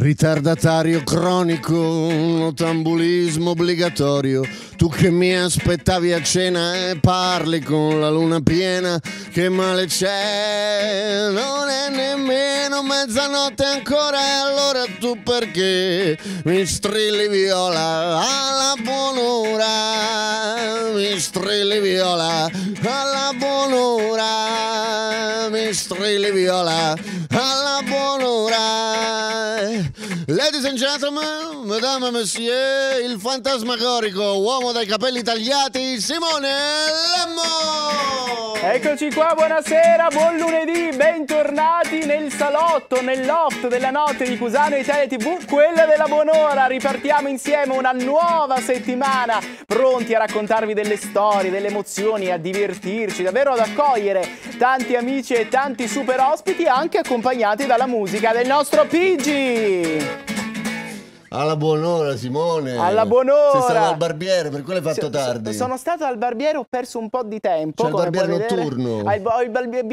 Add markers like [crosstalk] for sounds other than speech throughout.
Ritardatario cronico, notambulismo obbligatorio. Tu che mi aspettavi a cena e parli con la luna piena, che male c'è? Non è nemmeno mezzanotte ancora, e allora tu perché mi strilli viola alla buon'ora? Mi strilli viola alla buon'ora, mi strilli viola alla buon'ora. Ladies and gentlemen, mesdames et messieurs, il fantasmagorico uomo dai capelli tagliati, Simone Lemmo! Eccoci qua, buonasera, buon lunedì, bentornati nel salotto, nel loft della notte di Cusano Italia TV, quella della buon'ora. Ripartiamo insieme una nuova settimana, pronti a raccontarvi delle storie, delle emozioni, a divertirci, davvero ad accogliere tanti amici e tanti super ospiti, anche accompagnati dalla musica del nostro Pigi. Alla buon'ora Simone. Alla buon'ora. Sei stato al barbiere, per quello hai fatto So- tardi. Sono stato al barbiere, ho perso un po' di tempo. C'è il barbiere notturno. Ah, il, barbiere,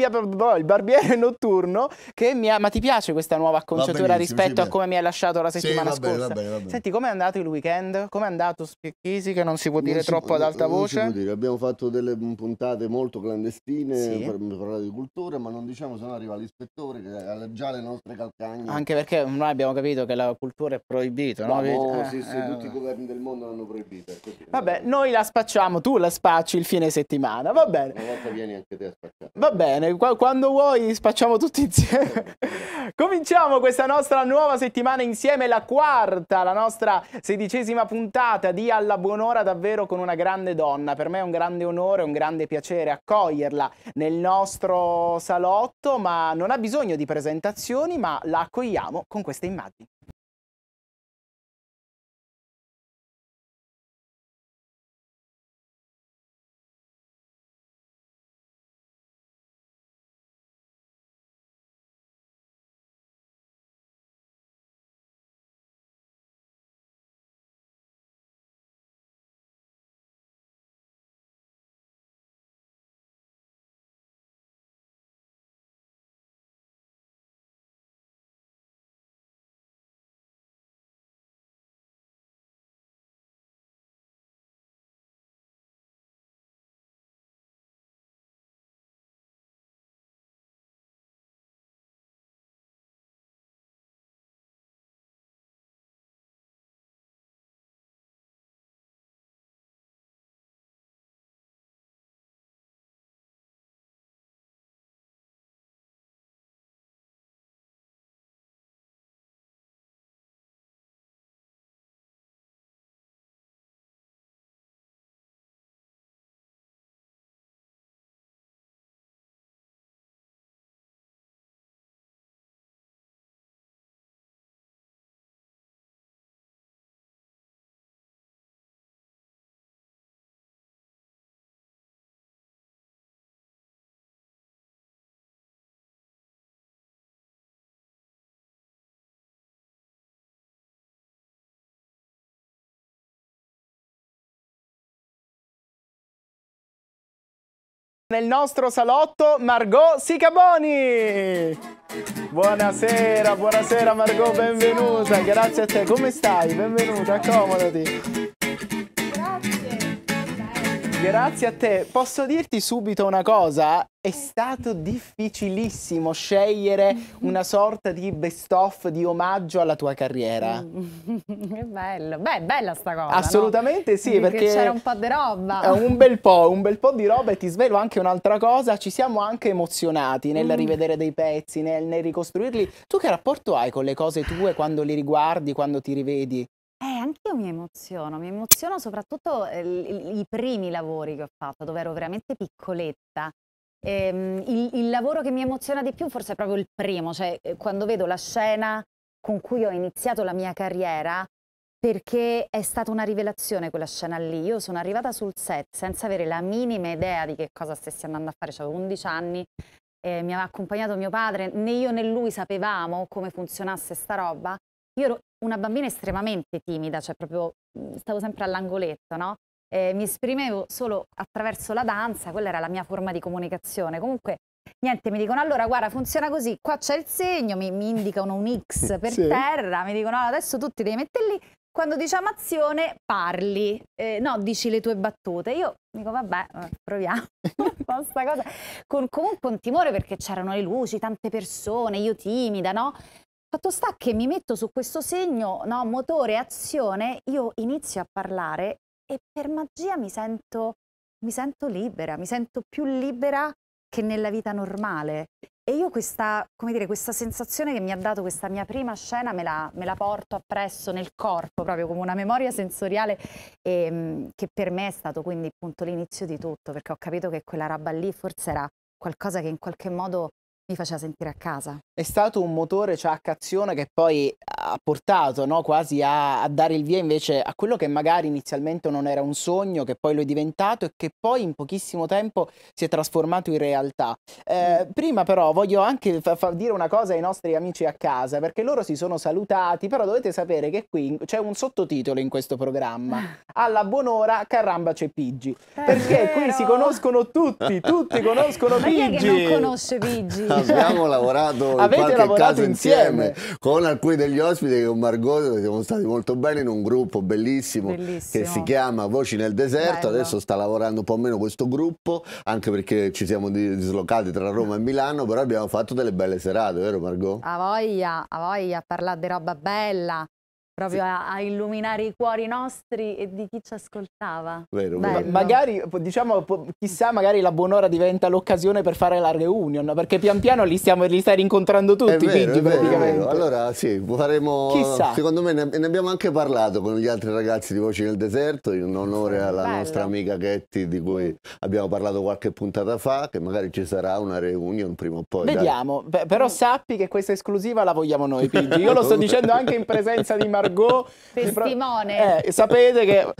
il barbiere notturno che mi ha... Ma ti piace questa nuova acconciatura rispetto sì, a come mi hai lasciato la Sì, settimana va bene, scorsa? va bene, va bene. Senti, com'è andato il weekend? Com'è andato Specchisi che non si può dire Non troppo può- ad alta non si voce? può dire. Abbiamo fatto delle puntate molto clandestine Sì. per per parlare di cultura, ma non diciamo se no arriva l'ispettore che ha già le nostre calcagne. Anche perché noi abbiamo capito che la cultura è proibita, no? No, no, Eh, sì, sì, eh, tutti i governi del mondo l'hanno così. Vabbè, noi la spacciamo, tu la spacci il fine settimana, va bene. Una volta vieni anche te a spaccare. Va bene, qua- quando vuoi spacciamo tutti insieme. [laughs] Cominciamo questa nostra nuova settimana insieme, la quarta, la nostra sedicesima puntata di Alla Buon'ora, davvero con una grande donna. Per me è un grande onore, un grande piacere accoglierla nel nostro salotto, ma non ha bisogno di presentazioni, ma la accogliamo con queste immagini. Nel nostro salotto Margot Sicaboni! Buonasera, buonasera Margot, benvenuta, grazie a te, come stai? Benvenuta, accomodati. Grazie a te. Posso dirti subito una cosa? È stato difficilissimo scegliere una sorta di best of di omaggio alla tua carriera. [laughs] Che bello, beh, è bella sta cosa. no? Assolutamente sì, Perché perché c'era un po' di roba. è un bel po', un bel po' di roba e ti svelo anche un'altra cosa, ci siamo anche emozionati nel Mm. rivedere dei pezzi, nel, nel ricostruirli. Tu che rapporto hai con le cose tue quando li riguardi, quando ti rivedi? Eh, anch'io mi emoziono, mi emoziono soprattutto eh, i, primi lavori che ho fatto, dove ero veramente piccoletta. Ehm, il, il lavoro che mi emoziona di più forse è proprio il primo, cioè eh, quando vedo la scena con cui ho iniziato la mia carriera, perché è stata una rivelazione quella scena lì. Io sono arrivata sul set senza avere la minima idea di che cosa stessi andando a fare, avevo 11 anni, eh, mi aveva accompagnato mio padre, né io né lui sapevamo come funzionasse sta roba. Io ero una bambina estremamente timida, cioè proprio mh, stavo sempre all'angoletto, no? Eh, mi esprimevo solo attraverso la danza, quella era la mia forma di comunicazione. Comunque Niente, mi dicono allora guarda funziona così, qua c'è il segno, mi, mi indicano un X [laughs] per sì. terra, mi dicono allora, adesso tu ti devi mettere lì, quando diciamo azione parli, eh, no dici le tue battute. Io dico vabbè, eh, proviamo [laughs] questa cosa. Con comunque un timore perché c'erano le luci, tante persone, io timida, no? Fatto sta che mi metto su questo segno, no, motore, azione, io inizio a parlare e per magia mi sento, mi sento libera, mi sento più libera che nella vita normale. E io questa, dire, questa sensazione che mi ha dato questa mia prima scena me la, me la porto appresso nel corpo, proprio come una memoria sensoriale, e, ehm, che per me è stato quindi appunto l'inizio di tutto, perché ho capito che quella roba lì forse era qualcosa che in qualche modo mi faceva sentire a casa. È stato un motore ciac azione che poi ha portato no, quasi a, a, dare il via invece a quello che magari inizialmente non era un sogno, che poi lo è diventato e che poi in pochissimo tempo si è trasformato in realtà. Eh, mm. Prima però voglio anche fa, fa dire una cosa ai nostri amici a casa, perché loro si sono salutati, però dovete sapere che qui c'è un sottotitolo in questo programma. Alla buon'ora Carramba c'è Pigi. È perché vero. qui si conoscono tutti, tutti conoscono Ma Pigi. Ma chi è che non conosce Pigi? [laughs] abbiamo [laughs] lavorato in Avete qualche caso insieme. insieme. con alcuni degli ospiti che con Margot siamo stati molto bene in un gruppo bellissimo, bellissimo. che si chiama Voci nel deserto. Bello. Adesso sta lavorando un po' meno questo gruppo, anche perché ci siamo dislocati tra Roma e Milano, però abbiamo fatto delle belle serate, vero Margot? A voglia, a voglia, a parlare di roba bella proprio sì. a, a, illuminare i cuori nostri e di chi ci ascoltava. Vero, vero. magari, diciamo, chissà, magari la buon'ora diventa l'occasione per fare la reunion, perché pian piano li, stiamo, li stai rincontrando tutti, è vero, Piggi, praticamente. Vero. Allora, sì, faremo... Chissà. Secondo me ne, ne, abbiamo anche parlato con gli altri ragazzi di Voci nel Deserto, in onore alla Bello. nostra amica Ketty, di cui abbiamo parlato qualche puntata fa, che magari ci sarà una reunion prima o poi. Vediamo, Beh, però sappi che questa esclusiva la vogliamo noi, Piggi. Io lo sto [laughs] dicendo anche in presenza di Marco [laughs] Margot. [laughs] Testimone. Eh, sapete che...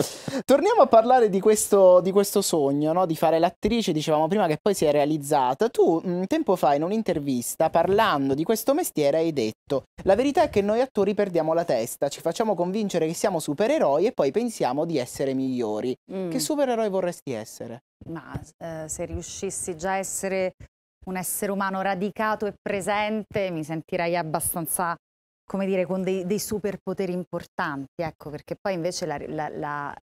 Torniamo a parlare di questo, di questo sogno, no? di fare l'attrice, dicevamo prima che poi si è realizzata. Tu un tempo fa in un'intervista parlando di questo mestiere hai detto la verità è che noi attori perdiamo la testa, ci facciamo convincere che siamo supereroi e poi pensiamo di essere migliori. Mm. Che supereroi vorresti essere? Ma eh, se riuscissi già a essere un essere umano radicato e presente mi sentirei abbastanza come dire, con dei, dei superpoteri importanti, ecco, perché poi invece la, la, la,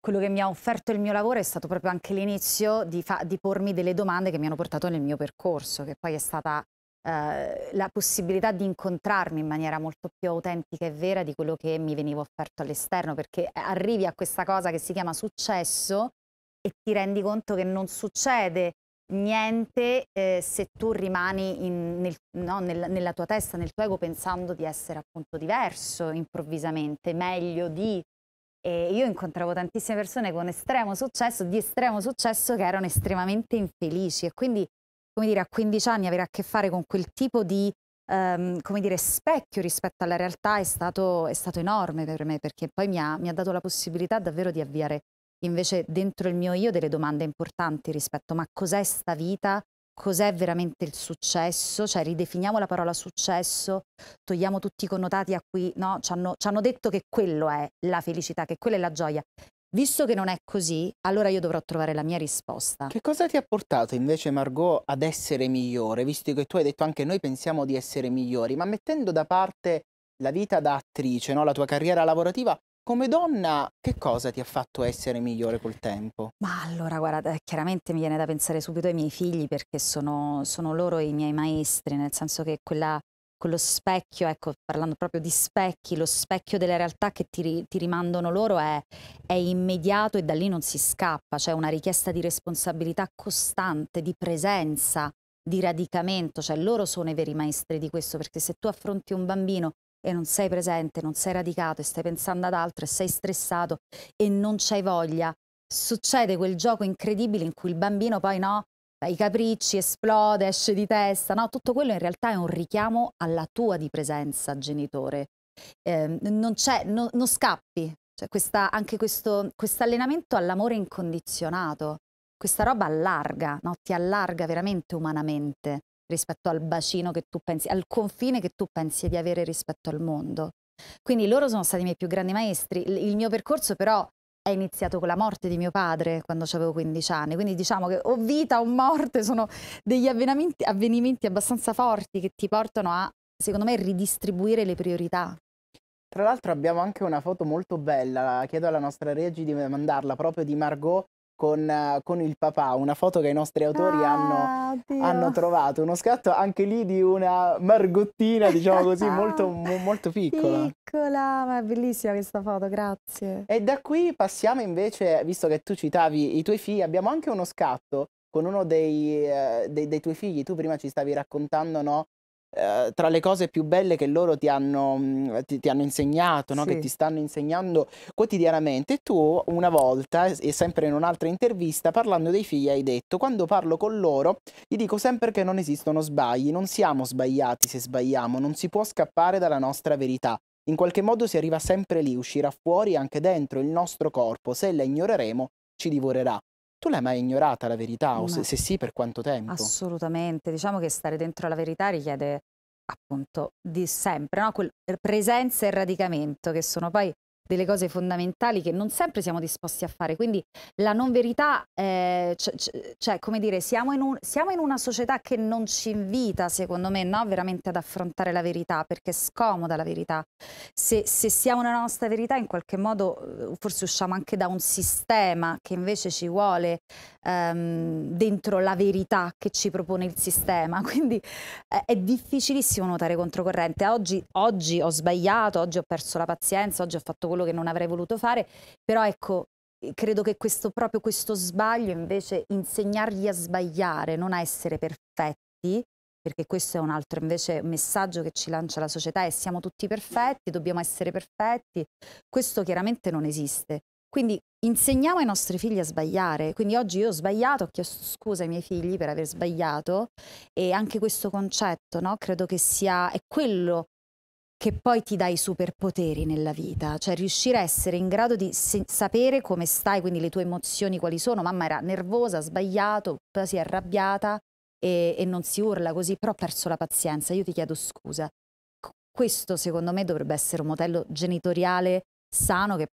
quello che mi ha offerto il mio lavoro è stato proprio anche l'inizio di, di, pormi delle domande che mi hanno portato nel mio percorso, che poi è stata eh, la possibilità di incontrarmi in maniera molto più autentica e vera di quello che mi veniva offerto all'esterno, perché arrivi a questa cosa che si chiama successo e ti rendi conto che non succede niente eh, se tu rimani in, nel, no, nel, nella tua testa, nel tuo ego, pensando di essere appunto diverso improvvisamente, meglio di... E io incontravo tantissime persone con estremo successo, di estremo successo, che erano estremamente infelici. E quindi, come dire, a 15 anni avere a che fare con quel tipo di, um, come dire, specchio rispetto alla realtà è stato, è stato enorme per me, perché poi mi ha, mi ha dato la possibilità davvero di avviare invece dentro il mio io delle domande importanti rispetto ma cos'è sta vita, cos'è veramente il successo, cioè ridefiniamo la parola successo, togliamo tutti i connotati a cui no, ci, hanno, ci hanno detto che quello è la felicità, che quella è la gioia. Visto che non è così, allora io dovrò trovare la mia risposta. Che cosa ti ha portato invece, Margot, ad essere migliore? Visto che tu hai detto anche noi pensiamo di essere migliori, ma mettendo da parte la vita da attrice, no? la tua carriera lavorativa, come donna, che cosa ti ha fatto essere migliore col tempo? Ma allora, guarda, chiaramente mi viene da pensare subito ai miei figli perché sono, sono loro i miei maestri, nel senso che quella, quello specchio, ecco, parlando proprio di specchi, lo specchio della realtà che ti, ti rimandano loro è, è, immediato e da lì non si scappa, c'è una richiesta di responsabilità costante, di presenza, di radicamento, cioè loro sono i veri maestri di questo, perché se tu affronti un bambino e non sei presente, non sei radicato e stai pensando ad altro e sei stressato e non c'hai voglia, succede quel gioco incredibile in cui il bambino poi no, i capricci, esplode, esce di testa, no? Tutto quello in realtà è un richiamo alla tua di presenza, genitore. Eh, non no, non scappi. Cioè questa, anche questo allenamento all'amore incondizionato, questa roba allarga, no? ti allarga veramente umanamente rispetto al bacino che tu pensi, al confine che tu pensi di avere rispetto al mondo. Quindi loro sono stati i miei più grandi maestri. Il mio percorso però è iniziato con la morte di mio padre quando avevo 15 anni, quindi diciamo che o vita o morte sono degli avvenimenti, avvenimenti abbastanza forti che ti portano a, secondo me, ridistribuire le priorità. Tra l'altro abbiamo anche una foto molto bella, chiedo alla nostra regia di mandarla proprio di Margot con, con il papà, una foto che i nostri autori Ah, hanno, hanno trovato, uno scatto anche lì di una margottina, diciamo [laughs] così, molto, mo- molto piccola. Piccola, ma è bellissima questa foto, grazie. E da qui passiamo invece, visto che tu citavi i tuoi figli, abbiamo anche uno scatto con uno dei, eh, dei- dei tuoi figli. Tu prima ci stavi raccontando, no? Eh, tra le cose più belle che loro ti hanno, mh, ti, ti hanno insegnato, no? Che Sì. ti stanno insegnando quotidianamente. Tu una volta, e sempre in un'altra intervista, parlando dei figli, hai detto: Quando parlo con loro, gli dico sempre che non esistono sbagli, non siamo sbagliati se sbagliamo, non si può scappare dalla nostra verità. In qualche modo si arriva sempre lì, uscirà fuori anche dentro il nostro corpo. Se la ignoreremo, ci divorerà. Tu l'hai mai ignorata la verità? O se, se sì, per quanto tempo? Assolutamente, diciamo che stare dentro la verità richiede appunto di sempre, no? Quel presenza e radicamento che sono poi delle cose fondamentali che non sempre siamo disposti a fare. Quindi la non verità, eh, c- c- cioè come dire, siamo in, un- siamo in una società che non ci invita, secondo me, no? veramente ad affrontare la verità, perché è scomoda la verità. Se, se siamo nella nostra verità, in qualche modo, eh, forse usciamo anche da un sistema che invece ci vuole ehm, dentro la verità che ci propone il sistema. [laughs] Quindi eh, è difficilissimo nuotare controcorrente. Oggi, oggi ho sbagliato, oggi ho perso la pazienza, oggi ho fatto che non avrei voluto fare, però ecco, eh, credo che questo, proprio questo sbaglio invece insegnargli a sbagliare, non a essere perfetti, perché questo è un altro invece messaggio che ci lancia la società e siamo tutti perfetti, dobbiamo essere perfetti. Questo chiaramente non esiste. Quindi insegniamo ai nostri figli a sbagliare. Quindi oggi io ho sbagliato, ho chiesto scusa ai miei figli per aver sbagliato e anche questo concetto, no? Credo che sia è quello che poi ti dà i superpoteri nella vita, cioè riuscire a essere in grado di sapere come stai, quindi le tue emozioni quali sono. Mamma era nervosa, ha sbagliato, si è arrabbiata e, e non si urla così, però ho perso la pazienza, io ti chiedo scusa. Questo secondo me dovrebbe essere un modello genitoriale sano che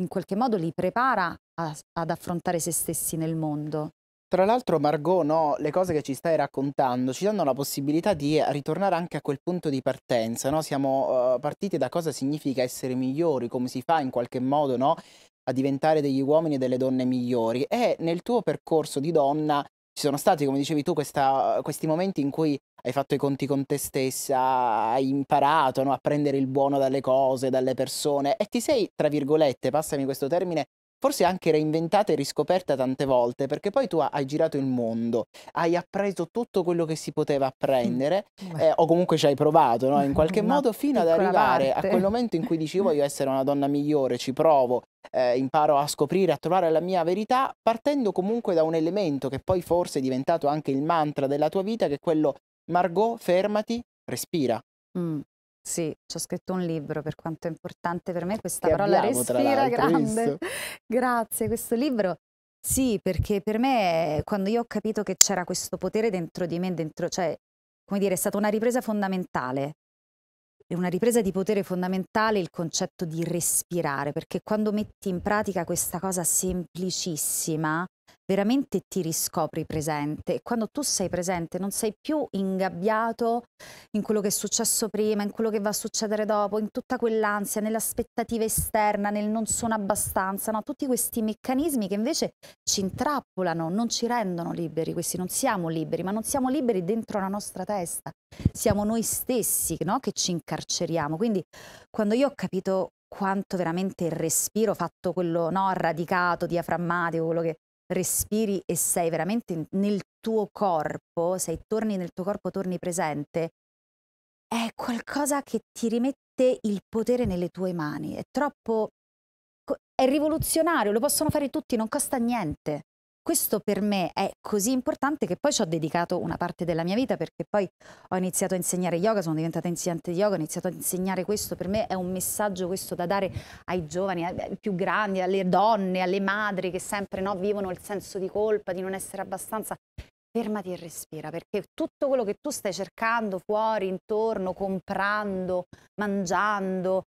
in qualche modo li prepara a- ad affrontare se stessi nel mondo. Tra l'altro, Margot, no, le cose che ci stai raccontando ci danno la possibilità di ritornare anche a quel punto di partenza, no? Siamo eh, partiti da cosa significa essere migliori, come si fa in qualche modo, no, a diventare degli uomini e delle donne migliori. E nel tuo percorso di donna ci sono stati, come dicevi tu, questa- questi momenti in cui hai fatto i conti con te stessa, hai imparato, no, a prendere il buono dalle cose, dalle persone e ti sei, tra virgolette, passami questo termine, forse anche reinventata e riscoperta tante volte, perché poi tu ha- hai girato il mondo, hai appreso tutto quello che si poteva apprendere, eh, o comunque ci hai provato, no? In qualche [laughs] Una modo, fino ad arrivare a parte. quel momento in cui dici "Io voglio essere una donna migliore, ci provo, eh, imparo a scoprire, a trovare la mia verità, partendo comunque da un elemento che poi forse è diventato anche il mantra della tua vita, che è quello Margot, fermati, respira. Mm, Sì, ci ho scritto un libro per quanto è importante per me questa Che parola abbiamo, respira grande. [laughs] Grazie, questo libro sì, perché per me quando io ho capito che c'era questo potere dentro di me, dentro, cioè, come dire, è stata una ripresa fondamentale. È una ripresa di potere fondamentale il concetto di respirare, perché quando metti in pratica questa cosa semplicissima, veramente ti riscopri presente e quando tu sei presente non sei più ingabbiato in quello che è successo prima, in quello che va a succedere dopo, in tutta quell'ansia, nell'aspettativa esterna, nel non sono abbastanza, no? tutti questi meccanismi che invece ci intrappolano, non ci rendono liberi, questi non siamo liberi, ma non siamo liberi dentro la nostra testa, siamo noi stessi no? che ci incarceriamo. Quindi quando io ho capito quanto veramente il respiro fatto quello no, radicato, diaframmatico, quello che respiri e sei veramente nel tuo corpo, sei torni nel tuo corpo, torni presente, è qualcosa che ti rimette il potere nelle tue mani. È troppo... è rivoluzionario, lo possono fare tutti, non costa niente. Questo per me è così importante che poi ci ho dedicato una parte della mia vita perché poi ho iniziato a insegnare yoga, sono diventata insegnante di yoga, ho iniziato a insegnare questo, per me è un messaggio questo da dare ai giovani, ai più grandi, alle donne, alle madri che sempre no, vivono il senso di colpa, di non essere abbastanza. Fermati e respira, perché tutto quello che tu stai cercando fuori, intorno, comprando, mangiando,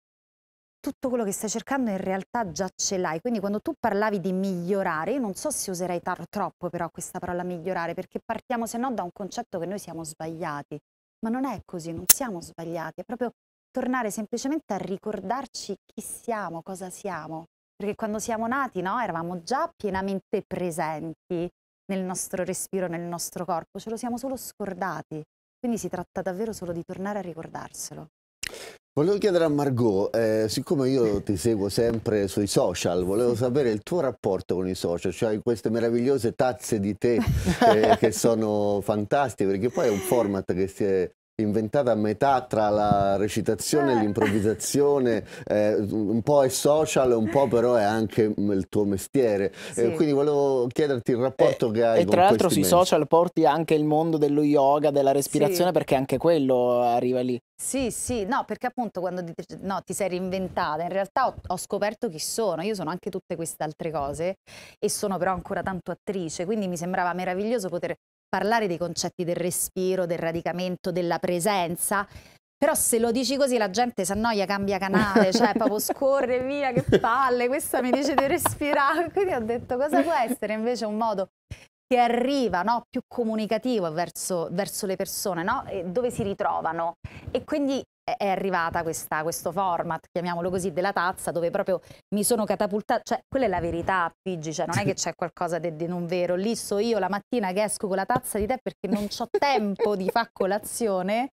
tutto quello che stai cercando in realtà già ce l'hai. Quindi quando tu parlavi di migliorare, io non so se userei troppo però questa parola migliorare, perché partiamo se no da un concetto che noi siamo sbagliati. Ma non è così, non siamo sbagliati, è proprio tornare semplicemente a ricordarci chi siamo, cosa siamo. Perché quando siamo nati, no, eravamo già pienamente presenti nel nostro respiro, nel nostro corpo, ce lo siamo solo scordati. Quindi si tratta davvero solo di tornare a ricordarselo. Volevo chiedere a Margot, eh, siccome io ti seguo sempre sui social, volevo sapere il tuo rapporto con i social, cioè queste meravigliose tazze di tè eh, [laughs] che sono fantastiche, perché poi è un format che si è inventata a metà tra la recitazione e eh. l'improvvisazione, eh, un po' è social, un po' però è anche il tuo mestiere. Sì. Eh, quindi volevo chiederti il rapporto e, che hai e con tra l'altro sui mezzi. social porti anche il mondo dello yoga, della respirazione, sì. perché anche quello arriva lì. Sì, sì, no, perché appunto quando ti, no, ti sei reinventata, in realtà ho, ho, scoperto chi sono, io sono anche tutte queste altre cose e sono però ancora tanto attrice, quindi mi sembrava meraviglioso poter parlare dei concetti del respiro, del radicamento, della presenza. Però se lo dici così la gente si annoia, cambia canale, [laughs] cioè proprio scorre via, che palle, questa mi dice di respirare. [laughs] Quindi ho detto cosa può essere invece un modo che arriva no, più comunicativo verso, verso le persone, no? dove si ritrovano. E quindi è arrivata questa, questo format, chiamiamolo così, della tazza, dove proprio mi sono catapultata, cioè quella è la verità, Pigi, cioè non è che c'è qualcosa di non vero, lì so io la mattina che esco con la tazza di tè perché non ho [laughs] tempo di fare colazione.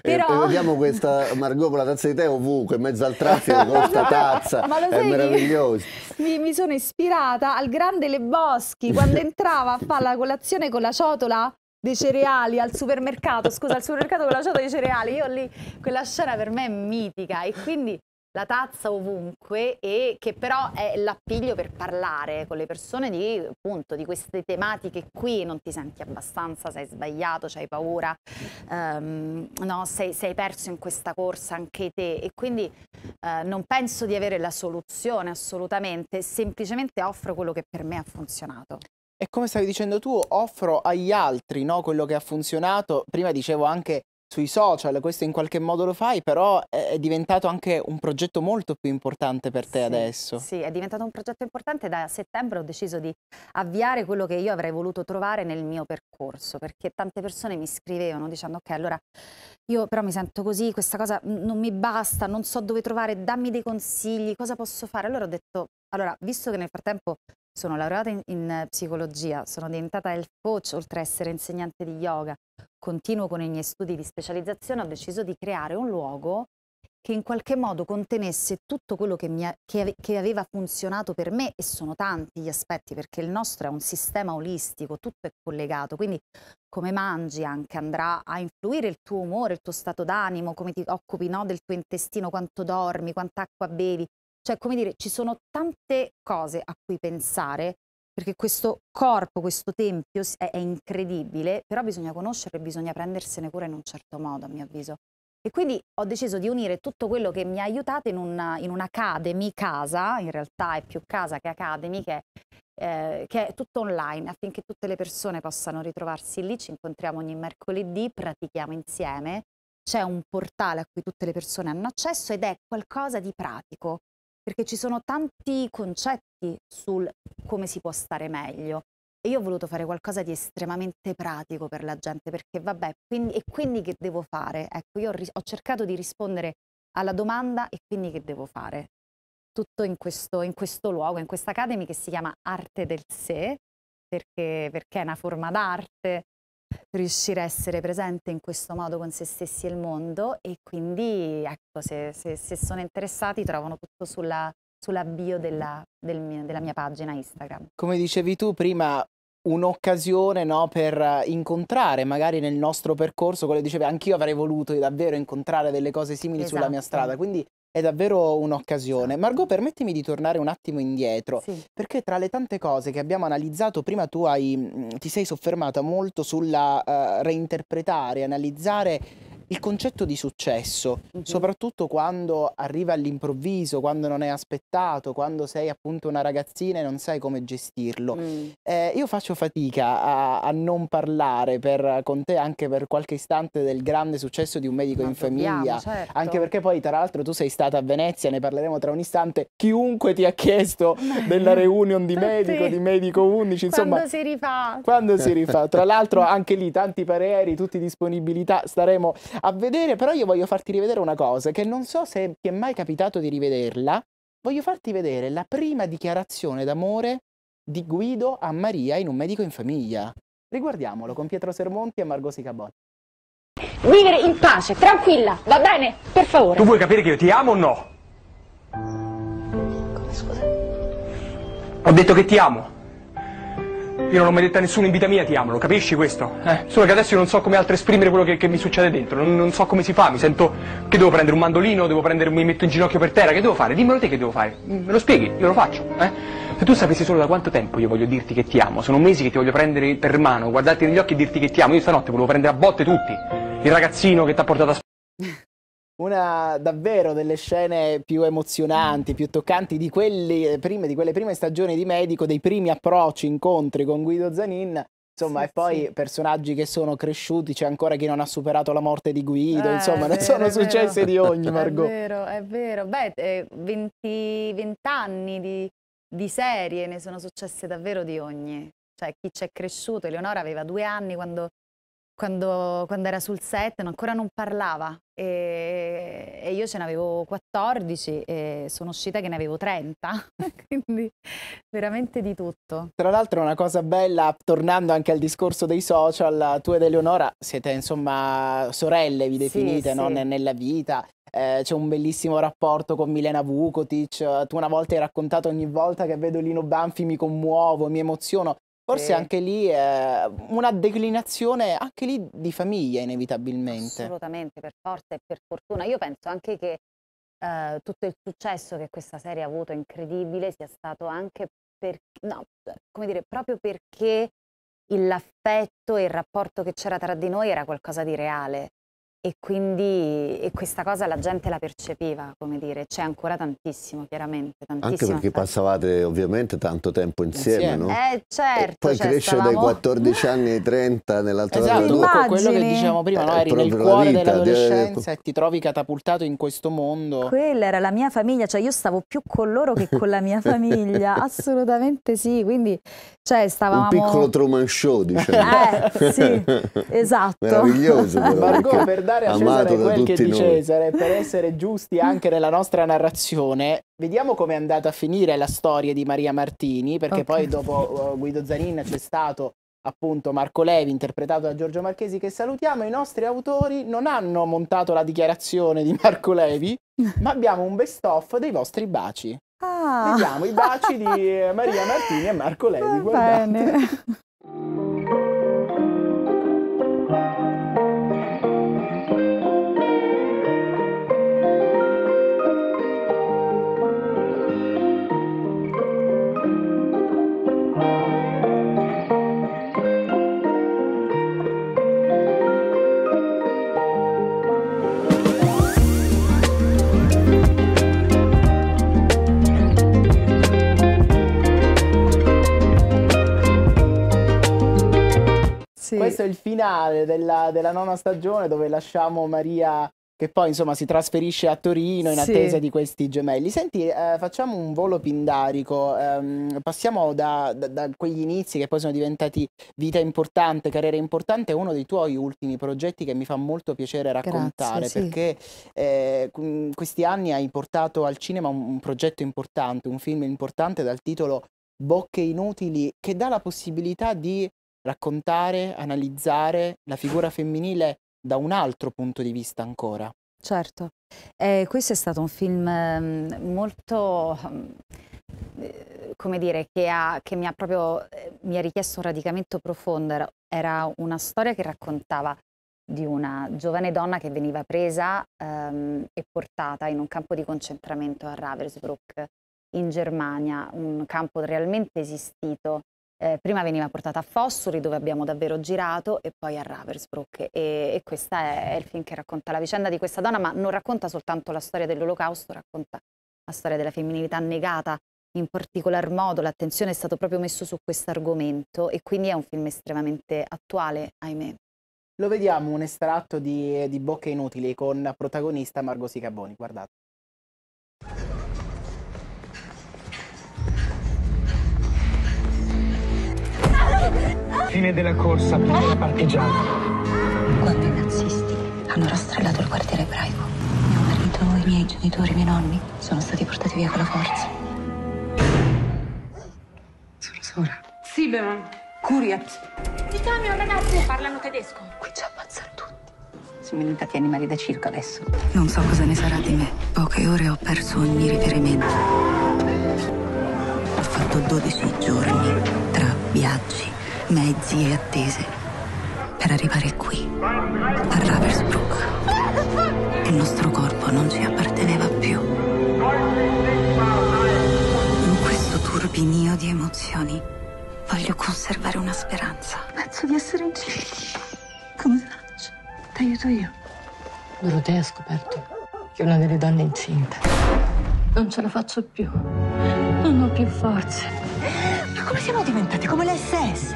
Però... E, e vediamo questa Margot con la tazza di tè ovunque, in mezzo al traffico con questa [laughs] tazza, Ma lo è meraviglioso. Mi, mi sono ispirata al grande Le Boschi, quando [laughs] entrava a fare la colazione con la ciotola dei cereali al supermercato, scusa, al supermercato con la ciotola di cereali, io lì, quella scena per me è mitica e quindi la tazza ovunque e che però è l'appiglio per parlare con le persone di, appunto, di queste tematiche qui, non ti senti abbastanza, sei sbagliato, hai paura, um, no, sei, sei, perso in questa corsa anche te e quindi uh, non penso di avere la soluzione assolutamente, semplicemente offro quello che per me ha funzionato. E come stavi dicendo tu, offro agli altri no, quello che ha funzionato. Prima dicevo anche sui social, questo in qualche modo lo fai, però è diventato anche un progetto molto più importante per te sì, adesso. Sì, è diventato un progetto importante. Da settembre ho deciso di avviare quello che io avrei voluto trovare nel mio percorso, perché tante persone mi scrivevano dicendo ok, allora io però mi sento così, questa cosa non mi basta, non so dove trovare, dammi dei consigli, cosa posso fare? Allora ho detto, allora, visto che nel frattempo sono laureata in, in, psicologia, sono diventata health coach, oltre ad essere insegnante di yoga, continuo con i miei studi di specializzazione, ho deciso di creare un luogo che in qualche modo contenesse tutto quello che, mi, che, che aveva funzionato per me e sono tanti gli aspetti perché il nostro è un sistema olistico, tutto è collegato, quindi come mangi anche andrà a influire il tuo umore, il tuo stato d'animo, come ti occupi no, del tuo intestino, quanto dormi, quanta acqua bevi, cioè, come dire, ci sono tante cose a cui pensare, perché questo corpo, questo tempio è, è incredibile, però bisogna conoscerlo e bisogna prendersene cura in un certo modo, a mio avviso. E quindi ho deciso di unire tutto quello che mi ha aiutato in, una, in un'academy casa, in realtà è più casa che academy, che, eh, che è tutto online, affinché tutte le persone possano ritrovarsi lì, ci incontriamo ogni mercoledì, pratichiamo insieme, c'è un portale a cui tutte le persone hanno accesso ed è qualcosa di pratico, perché ci sono tanti concetti sul come si può stare meglio. E io ho voluto fare qualcosa di estremamente pratico per la gente, perché vabbè, quindi, e quindi che devo fare? Ecco, io ho, ho, cercato di rispondere alla domanda e quindi che devo fare? Tutto in questo, in questo luogo, in questa academy che si chiama Arte del Sé, perché, perché è una forma d'arte, riuscire a essere presente in questo modo con se stessi e il mondo e quindi ecco se, se, se sono interessati trovano tutto sulla, sulla bio della, del mio, della mia pagina Instagram. Come dicevi tu prima, un'occasione no, per incontrare magari nel nostro percorso, come dicevi, anch'io avrei voluto davvero incontrare delle cose simili esatto. sulla mia esatto. strada, quindi è davvero un'occasione. Esatto. Margot, permettimi di tornare un attimo indietro, sì. perché tra le tante cose che abbiamo analizzato, prima tu hai, ti sei soffermata molto sulla uh, reinterpretare, analizzare il concetto di successo, Mhm. soprattutto quando arriva all'improvviso, quando non è aspettato, quando sei appunto una ragazzina e non sai come gestirlo. Mm. Eh, io faccio fatica a, a non parlare per- con te anche per qualche istante del grande successo di un medico Ma in dobbiamo, famiglia. certo. Anche perché poi, tra l'altro, tu sei stata a Venezia, ne parleremo tra un istante. Chiunque ti ha chiesto [laughs] della reunion di medico, di medico 11, insomma, Quando si rifà. quando si rifà. Tra l'altro, [laughs] anche lì tanti pareri, tutti disponibilità, staremo a vedere. Però io voglio farti rivedere una cosa che non so se ti è mai capitato di rivederla. Voglio farti vedere la prima dichiarazione d'amore di Guido a Maria in un medico in famiglia. Riguardiamolo con Pietro Sermonti e Margosi Cabot. Vivere in pace, tranquilla, va bene? Per favore. Tu vuoi capire che io ti amo o no? Come scusa? Ho detto che ti amo. Io non ho mai detto a nessuno in vita mia ti amo, lo capisci questo? Eh? Solo che adesso io non so come altro esprimere quello che, che mi succede dentro, non, non so come si fa, mi sento che devo prendere un mandolino, devo prendere, mi metto in ginocchio per terra, che devo fare? Dimmelo te che devo fare, me lo spieghi, io lo faccio, eh? Se tu sapessi solo da quanto tempo io voglio dirti che ti amo, sono mesi che ti voglio prendere per mano, guardarti negli occhi e dirti che ti amo, io stanotte volevo prendere a botte tutti, il ragazzino che ti ha portato a Una davvero delle scene più emozionanti, più toccanti di, quelli, eh, prime, di quelle prime stagioni di Medico, dei primi approcci, incontri con Guido Zanin. Insomma, Sì, e poi sì. personaggi che sono cresciuti, c'è ancora chi non ha superato la morte di Guido, Eh, insomma, è ne vero, sono è successe di ogni, È Margot. vero, è vero. Beh, eh, 20, 20 anni di, di serie ne sono successe davvero di ogni. Cioè, chi c'è cresciuto, Eleonora aveva due anni quando, quando- quando era sul set, ancora non parlava. E, e io ce n'avevo 14 e sono uscita che ne avevo 30. [laughs] Quindi veramente di tutto. Tra l'altro una cosa bella, tornando anche al discorso dei social, tu ed Eleonora siete insomma sorelle, vi Sì, definite no? sì. Ne- nella vita. Eh, c'è un bellissimo rapporto con Milena Vukotic. Tu una volta hai raccontato ogni volta che vedo Lino Banfi mi commuovo, mi emoziono. Forse anche lì eh, una declinazione anche lì di famiglia inevitabilmente. Assolutamente, per forza e per fortuna. Io penso anche che eh, tutto il successo che questa serie ha avuto incredibile sia stato anche per, no, come dire, proprio perché l'affetto e il rapporto che c'era tra di noi era qualcosa di reale e quindi e questa cosa la gente la percepiva, come dire, c'è ancora tantissimo, chiaramente, Anche tantissimo perché affetto. passavate ovviamente tanto tempo insieme, Insieme. no? Eh E certo, poi cioè, cresce dai stavamo- 14 [laughs] anni ai 30 nell'altro Esatto, que- quello che dicevamo prima, no? È eri nel cuore vita, di- dell'adolescenza e ti trovi catapultato in questo mondo. Quella era la mia famiglia, cioè io stavo più con loro che con la mia [laughs] famiglia, assolutamente sì, quindi cioè stavamo... Un piccolo Truman Show, diciamo. Eh, sì, [laughs] esatto. Meraviglioso però. Margot, perché per dare a amato Cesare da quel che tutti di noi. Cesare, per essere giusti anche nella nostra narrazione, vediamo come è andata a finire la storia di Maria Martini, perché Ok. poi dopo uh, Guido Zanin c'è stato appunto Marco Levi, interpretato da Giorgio Marchesi, che salutiamo. I nostri autori non hanno montato la dichiarazione di Marco Levi, [laughs] ma abbiamo un best-of dei vostri baci. Ah, Vediamo i baci di [laughs] Maria Martini e Marco Levi. va guardate. bene. [laughs] Questo è il finale della, della nona stagione dove lasciamo Maria che poi insomma si trasferisce a Torino in Sì. attesa di questi gemelli. Senti, eh, facciamo un volo pindarico, ehm, passiamo da, da- da quegli inizi che poi sono diventati vita importante, carriera importante, uno dei tuoi ultimi progetti che mi fa molto piacere raccontare Grazie, sì. perché eh, in questi anni hai portato al cinema un, un progetto importante, un film importante dal titolo Bocche inutili che dà la possibilità di raccontare, analizzare la figura femminile da un altro punto di vista ancora. Certo, Eh, questo è stato un film ehm, molto, ehm, eh, come dire, che, ha- che mi ha proprio, eh, mi ha richiesto un radicamento profondo. Era, una storia che raccontava di una giovane donna che veniva presa ehm, e portata in un campo di concentramento a Ravensbrück in Germania, un campo realmente esistito Eh, prima veniva portata a Fossoli dove abbiamo davvero girato e poi a Ravensbrück e, e questo è, il film che racconta la vicenda di questa donna ma non racconta soltanto la storia dell'olocausto, racconta la storia della femminilità negata in particolar modo, l'attenzione è stato proprio messo su questo argomento e quindi è un film estremamente attuale, ahimè. Lo vediamo un estratto di, di Bocche Inutili con protagonista Margot Sicaboni, guardate. Fine della corsa, prima partigiana. Quando i nazisti hanno rastrellato il quartiere ebraico, mio marito, i miei genitori, i miei nonni sono stati portati via con la forza. Sono sola. Siebemann. Kuriat. I camion ragazzi parlano tedesco. Qui ci ammazzano tutti. Sono diventati animali da circo adesso. Non so cosa ne sarà di me. Poche ore ho perso ogni riferimento. Ho fatto 12 giorni tra viaggi, mezzi e attese per arrivare qui, a Ravensbrück. Il nostro corpo non ci apparteneva più. In questo turbinio di emozioni voglio conservare una speranza. Penso di essere incinta. Come faccio? T'aiuto io. Dorotea ha scoperto che è una delle donne incinta. Non ce la faccio più. Non ho più forze. Ma come siamo diventati? Come l'SS?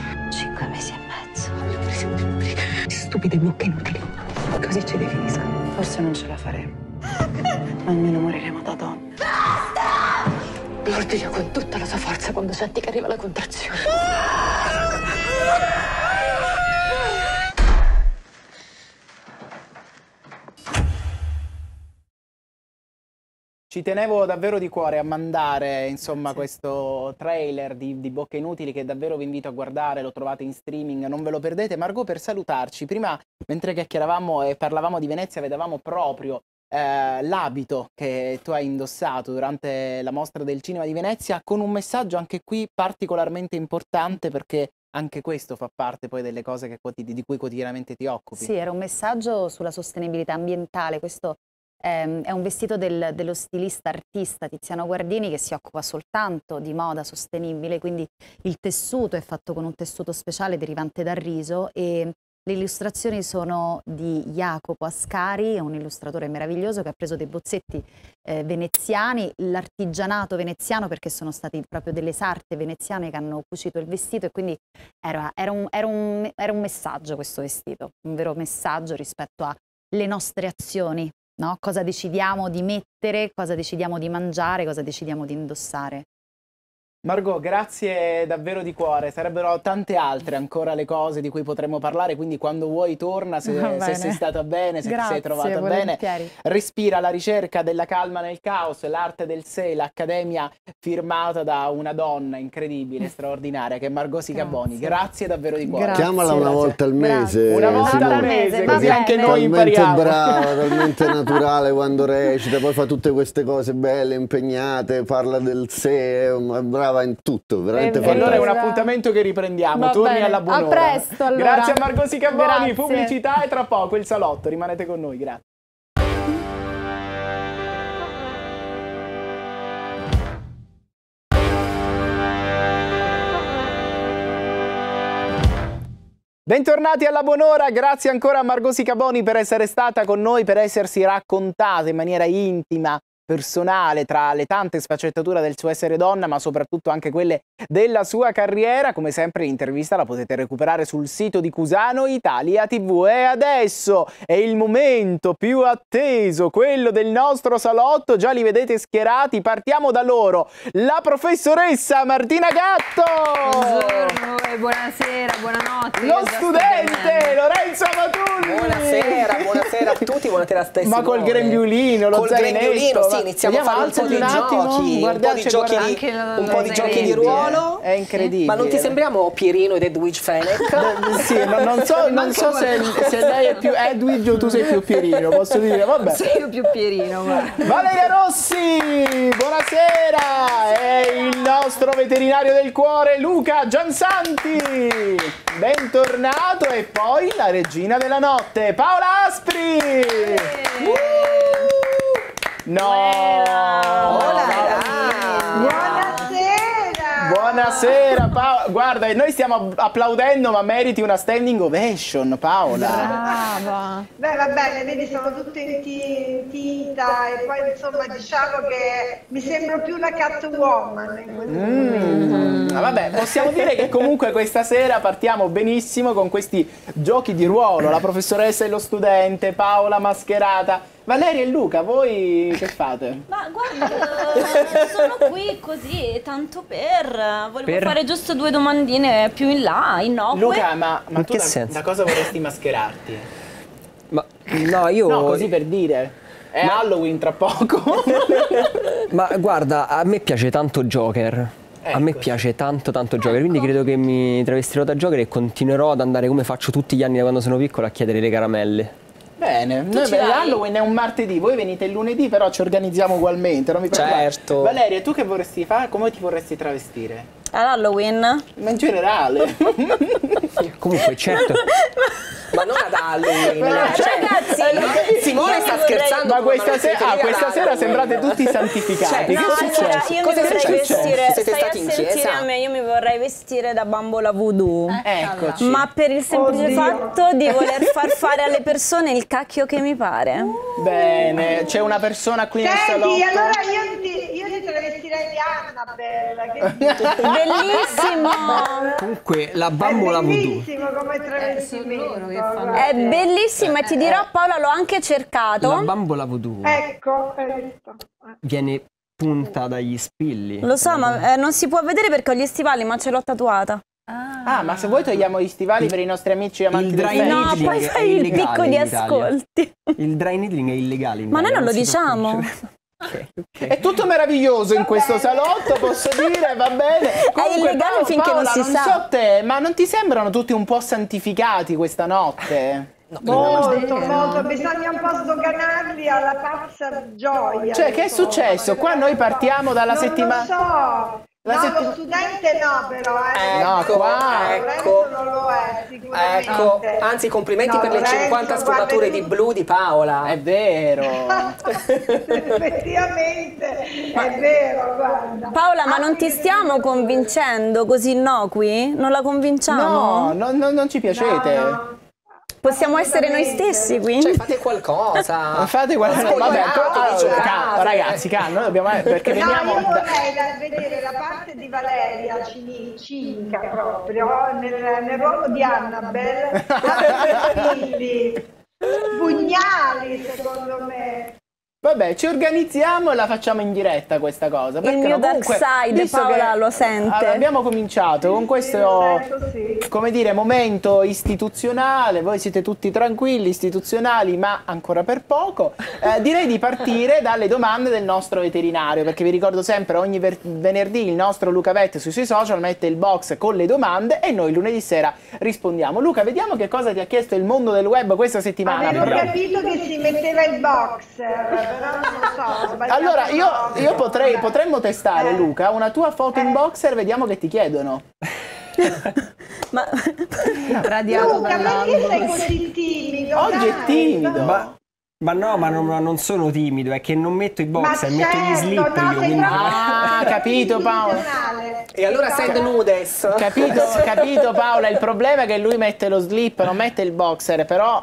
Cinque mesi e mezzo. Stupide bocche inutili. Così ci definiscono. Forse non ce la faremo. Ma almeno moriremo da donne. L'ordiglio con tutta la sua forza quando senti che arriva la contrazione. Ci tenevo davvero di cuore a mandare insomma, questo trailer di, di, Bocche Inutili che davvero vi invito a guardare, lo trovate in streaming, non ve lo perdete. Margot, per salutarci, prima mentre chiacchieravamo e parlavamo di Venezia, vedevamo proprio eh, l'abito che tu hai indossato durante la mostra del cinema di Venezia con un messaggio anche qui particolarmente importante perché anche questo fa parte poi delle cose che, di cui quotidianamente ti occupi. Sì, era un messaggio sulla sostenibilità ambientale, questo ehm, è un vestito del, dello stilista artista Tiziano Guardini che si occupa soltanto di moda sostenibile, quindi il tessuto è fatto con un tessuto speciale derivante dal riso e le illustrazioni sono di Jacopo Ascari, un illustratore meraviglioso che ha preso dei bozzetti eh, veneziani, l'artigianato veneziano perché sono stati proprio delle sarte veneziane che hanno cucito il vestito e quindi era, era, un, era, un, era un messaggio questo vestito, un vero messaggio rispetto alle nostre azioni, no? cosa decidiamo di mettere, cosa decidiamo di mangiare, cosa decidiamo di indossare. Margot, grazie davvero di cuore. Sarebbero tante altre ancora le cose di cui potremmo parlare, quindi quando vuoi torna, se, [laughs] se sei stata bene, se grazie, ti sei trovata volentieri. bene. Respira la ricerca della calma nel caos, l'arte del sé, l'accademia firmata da una donna incredibile, [laughs] straordinaria, che è Margot Sicaboni. Grazie. grazie davvero di cuore. Grazie. Chiamala una volta al mese. Una volta Simone. al mese, così bene. anche noi talmente impariamo. brava, [laughs] talmente naturale quando recita, poi fa tutte queste cose belle, impegnate, parla del sé, è brava in tutto, veramente E allora è un appuntamento che riprendiamo. Va Torni bene. alla A buon'ora. presto, allora. Grazie a Margot Sicaboni, Grazie. pubblicità e tra poco il salotto. Rimanete con noi, grazie. Bentornati alla buon'ora, grazie ancora a Margot Sicaboni per essere stata con noi, per essersi raccontata in maniera intima, personale, tra le tante sfaccettature del suo essere donna, ma soprattutto anche quelle della sua carriera. Come sempre l'intervista la potete recuperare sul sito di Cusano Italia TV. E adesso è il momento più atteso, quello del nostro salotto, già li vedete schierati, partiamo da loro. La professoressa Martina Gatto! Buongiorno e buonasera, buonanotte. Lo studente. Lorenzo Amatulli! Buonasera, buonasera a tutti, buonasera a te Ma col grembiulino, lo Col grembiulino, sì, iniziamo a fare un po' di alzati un attimo, giochi, un po' guardate, di giochi, guardate. di, un po' di giochi di ruolo. È incredibile. Ma non ti sembriamo Pierino ed Edwidge Fennec? [laughs] Sì, no- non so, non so se, se lei è più Edwidge o tu sei più Pierino, posso dire, vabbè. Sei io più Pierino, guarda. Valeria Rossi, buonasera! È il nostro veterinario del cuore Luca Giansanti. Bentornato e poi la regina della notte, Paola Aspri. Uh! No! Buonasera! Buonasera Pa- guarda, noi stiamo applaudendo, ma meriti una standing ovation, Paola. Brava. Beh, va bene, vedi, sono tutte in ti- in tinta e poi insomma diciamo che mi sembro più una Catwoman in questo momento. Mm, vabbè, possiamo dire che comunque questa sera partiamo benissimo con questi giochi di ruolo, la professoressa e lo studente, Paola mascherata. Valeria e Luca, voi che fate? Ma guarda, sono qui così, tanto per. Volevo Per? fare giusto due domandine più in là, innocue. Luca, ma, ma In tu che da, senso? da cosa vorresti mascherarti? Ma no, io. No, così per dire. È Halloween tra poco. [laughs] Ma guarda, a me piace tanto Joker. A me piace tanto tanto Joker, quindi credo che mi travestirò da Joker e continuerò ad andare come faccio tutti gli anni da quando sono piccolo a chiedere le caramelle. Bene, noi vai? l'Halloween è un martedì, voi venite il lunedì, però ci organizziamo ugualmente, non mi preoccupare. Certo. Valeria, tu che vorresti fare? Come ti vorresti travestire? All'Halloween? Ma in generale. [laughs] Comunque, certo. Ma non ad Halloween. Cioè, ragazzi, Simone io sta mi scherzando. Ma questa, siete ah, questa sera sembrate tutti santificati. Cioè, che No, è successo? allora io mi Cosa è vorrei successo? vestire, Siete stai stati a in sentire chiesa? a me, io mi vorrei vestire da bambola voodoo. Eccoci. Ma per il semplice Oddio. fatto di voler far fare alle persone il cacchio che mi pare. Bene, c'è una persona qui nel Senti, salotto. allora io ti, Annabelle, che? [laughs] Bellissimo! Comunque, la bambola voodoo. È bellissimo e ti dirò Paola l'ho anche cercato. La bambola voodoo Ecco, viene punta dagli spilli. Lo so, ma eh, non si può vedere perché ho gli stivali, ma ce l'ho tatuata. Ah, ma se vuoi togliamo gli stivali per i nostri amici amanti Il del dry festival. No, needling poi fai il picco di ascolti. Il dry needling è illegale. in Ma noi non lo diciamo. Concedere. Ok, ok. È tutto meraviglioso in questo salotto, posso dire, va bene. [laughs] Comunque, illegale Paola, finché non Paola, si sa. so te, ma non ti sembrano tutti un po' santificati questa notte? Molto, molto, bisogna un po' sdoganarli alla pazza gioia. Cioè, che è successo? Qua noi partiamo dalla non settimana... lo so. La no, settima- lo studente no, però. Eh. No, Ecco, qua- ecco. Non lo è, sicuramente. Ecco, anzi complimenti No, per le Lorenzo, 50 guarda, sfumature tu- di blu di Paola. È vero. [laughs] Effettivamente, [laughs] è vero, guarda. Paola, ma non ti stiamo convincendo così innocui? Non la convinciamo? No, no, no, non ci piacete. No, no. Possiamo essere noi stessi, quindi. Cioè, fate qualcosa. [laughs] Fate guardare, vabbè, allora, calma, ragazzi, calma, noi dobbiamo perché No, veniamo io da- vorrei da- vedere la parte di Valeria cini- cinica proprio nel, nel ruolo di Annabelle [laughs] Figli, pugnali secondo me Vabbè, ci organizziamo e la facciamo in diretta questa cosa. perché mio no, comunque, dark side, Paola, lo sente. Allora, abbiamo cominciato con questo, sì. come dire, momento istituzionale. Voi siete tutti tranquilli, istituzionali, ma ancora per poco. Eh, direi di partire [laughs] dalle domande del nostro veterinario, perché vi ricordo sempre, ogni ver- venerdì il nostro Luca Vette sui suoi social mette il box con le domande e noi lunedì sera rispondiamo. Luca, vediamo che cosa ti ha chiesto il mondo del web questa settimana. avevo però. capito che si metteva il lo so Allora, io, io potrei, potremmo testare, Eh. Luca, una tua foto in boxer, vediamo che ti chiedono. [laughs] Ma [laughs] Radiato Luca perché sei così timido Oggi è timido. Ma, ma no, ma non, ma non sono timido, è che non metto i boxer, metto gli certo, slip no, io. sei Quindi... Ah, capito, Paola. E allora send nudes. Capito, [laughs] capito Paola, il problema è che lui mette lo slip, non mette il boxer, però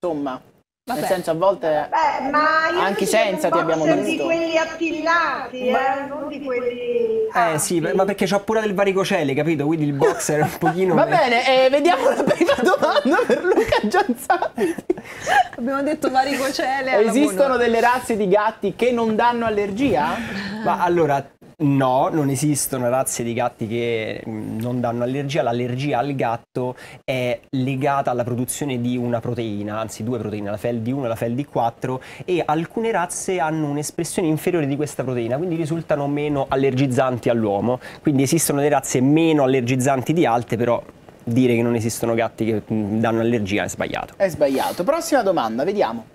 insomma, nel senso a volte ma io Anche senza ti abbiamo boxer di visto. quelli attillati, eh, non di quelli Eh sì, ma perché c'ho pure del varicocele, capito? Quindi il boxer è un pochino... Va bene, eh, vediamo la prima domanda per Luca Gianzani. Abbiamo detto varicocele. Esistono delle razze di gatti che non danno allergia? [laughs] Ma allora, no, non esistono razze di gatti che mm, non danno allergia. L'allergia al gatto è legata alla produzione di una proteina, anzi due proteine, la FeLD1 e la FeLD4, e alcune razze hanno un'espressione inferiore di questa proteina, quindi risultano meno allergizzanti all'uomo. Quindi esistono delle razze meno allergizzanti di altre, però dire che non esistono gatti che mm, danno allergia è sbagliato. È sbagliato. Prossima domanda, vediamo.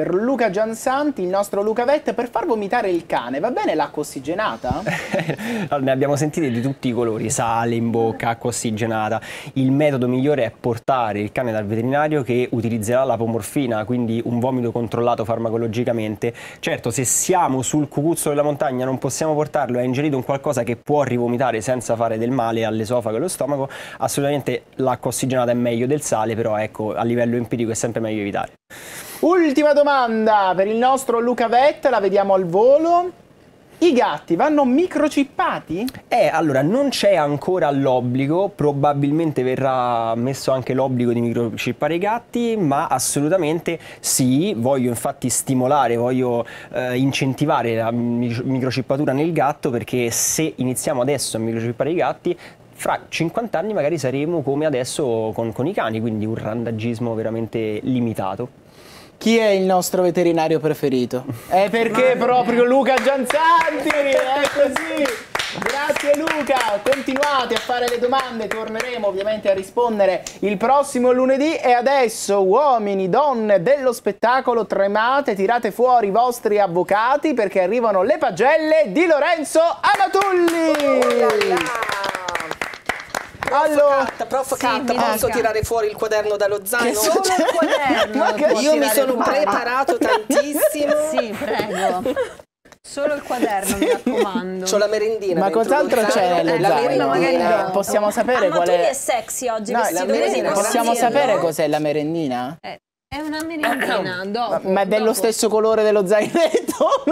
Per Luca Giansanti, il nostro Luca Vette, per far vomitare il cane. Va bene l'acqua ossigenata? [laughs] allora, ne abbiamo sentite di tutti i colori, sale in bocca, acqua ossigenata. Il metodo migliore è portare il cane dal veterinario che utilizzerà l'apomorfina, quindi un vomito controllato farmacologicamente. Certo, se siamo sul cucuzzolo della montagna non possiamo portarlo, ha ingerito un qualcosa che può rivomitare senza fare del male all'esofago e allo stomaco, assolutamente l'acqua ossigenata è meglio del sale, però ecco, a livello empirico è sempre meglio evitare. Ultima domanda per il nostro Luca Vetta, la vediamo al volo. I gatti vanno microchippati? Eh, allora non c'è ancora l'obbligo, probabilmente verrà messo anche l'obbligo di microchippare i gatti, ma assolutamente sì, voglio infatti stimolare, voglio eh, incentivare la microchippatura nel gatto perché se iniziamo adesso a microchippare i gatti fra 50 anni magari saremo come adesso con, con i cani, quindi un randagismo veramente limitato. Chi è il nostro veterinario preferito? [laughs] È perché proprio Luca Gianzanti, è così. Grazie Luca, continuate a fare le domande, torneremo ovviamente a rispondere il prossimo lunedì e adesso uomini, donne dello spettacolo, tremate, tirate fuori i vostri avvocati perché arrivano le pagelle di Lorenzo Amatulli. Oh Prof allora, Cat, prof sì, Cat, posso tirare fuori il quaderno dallo zaino? Solo il quaderno. Io mi sono preparato tantissimo. [laughs] Sì, prego. Solo il quaderno, mi raccomando. C'ho la merendina. Ma cos'altro c'è nello zaino? Merendina. Possiamo sapere ah, qual è? Ma tu è sexy oggi, no, la merendina. Possiamo sapere cos'è la merendina? Eh. È una merendina, [clears throat] dopo. Ma è dello dopo. stesso colore dello zainetto?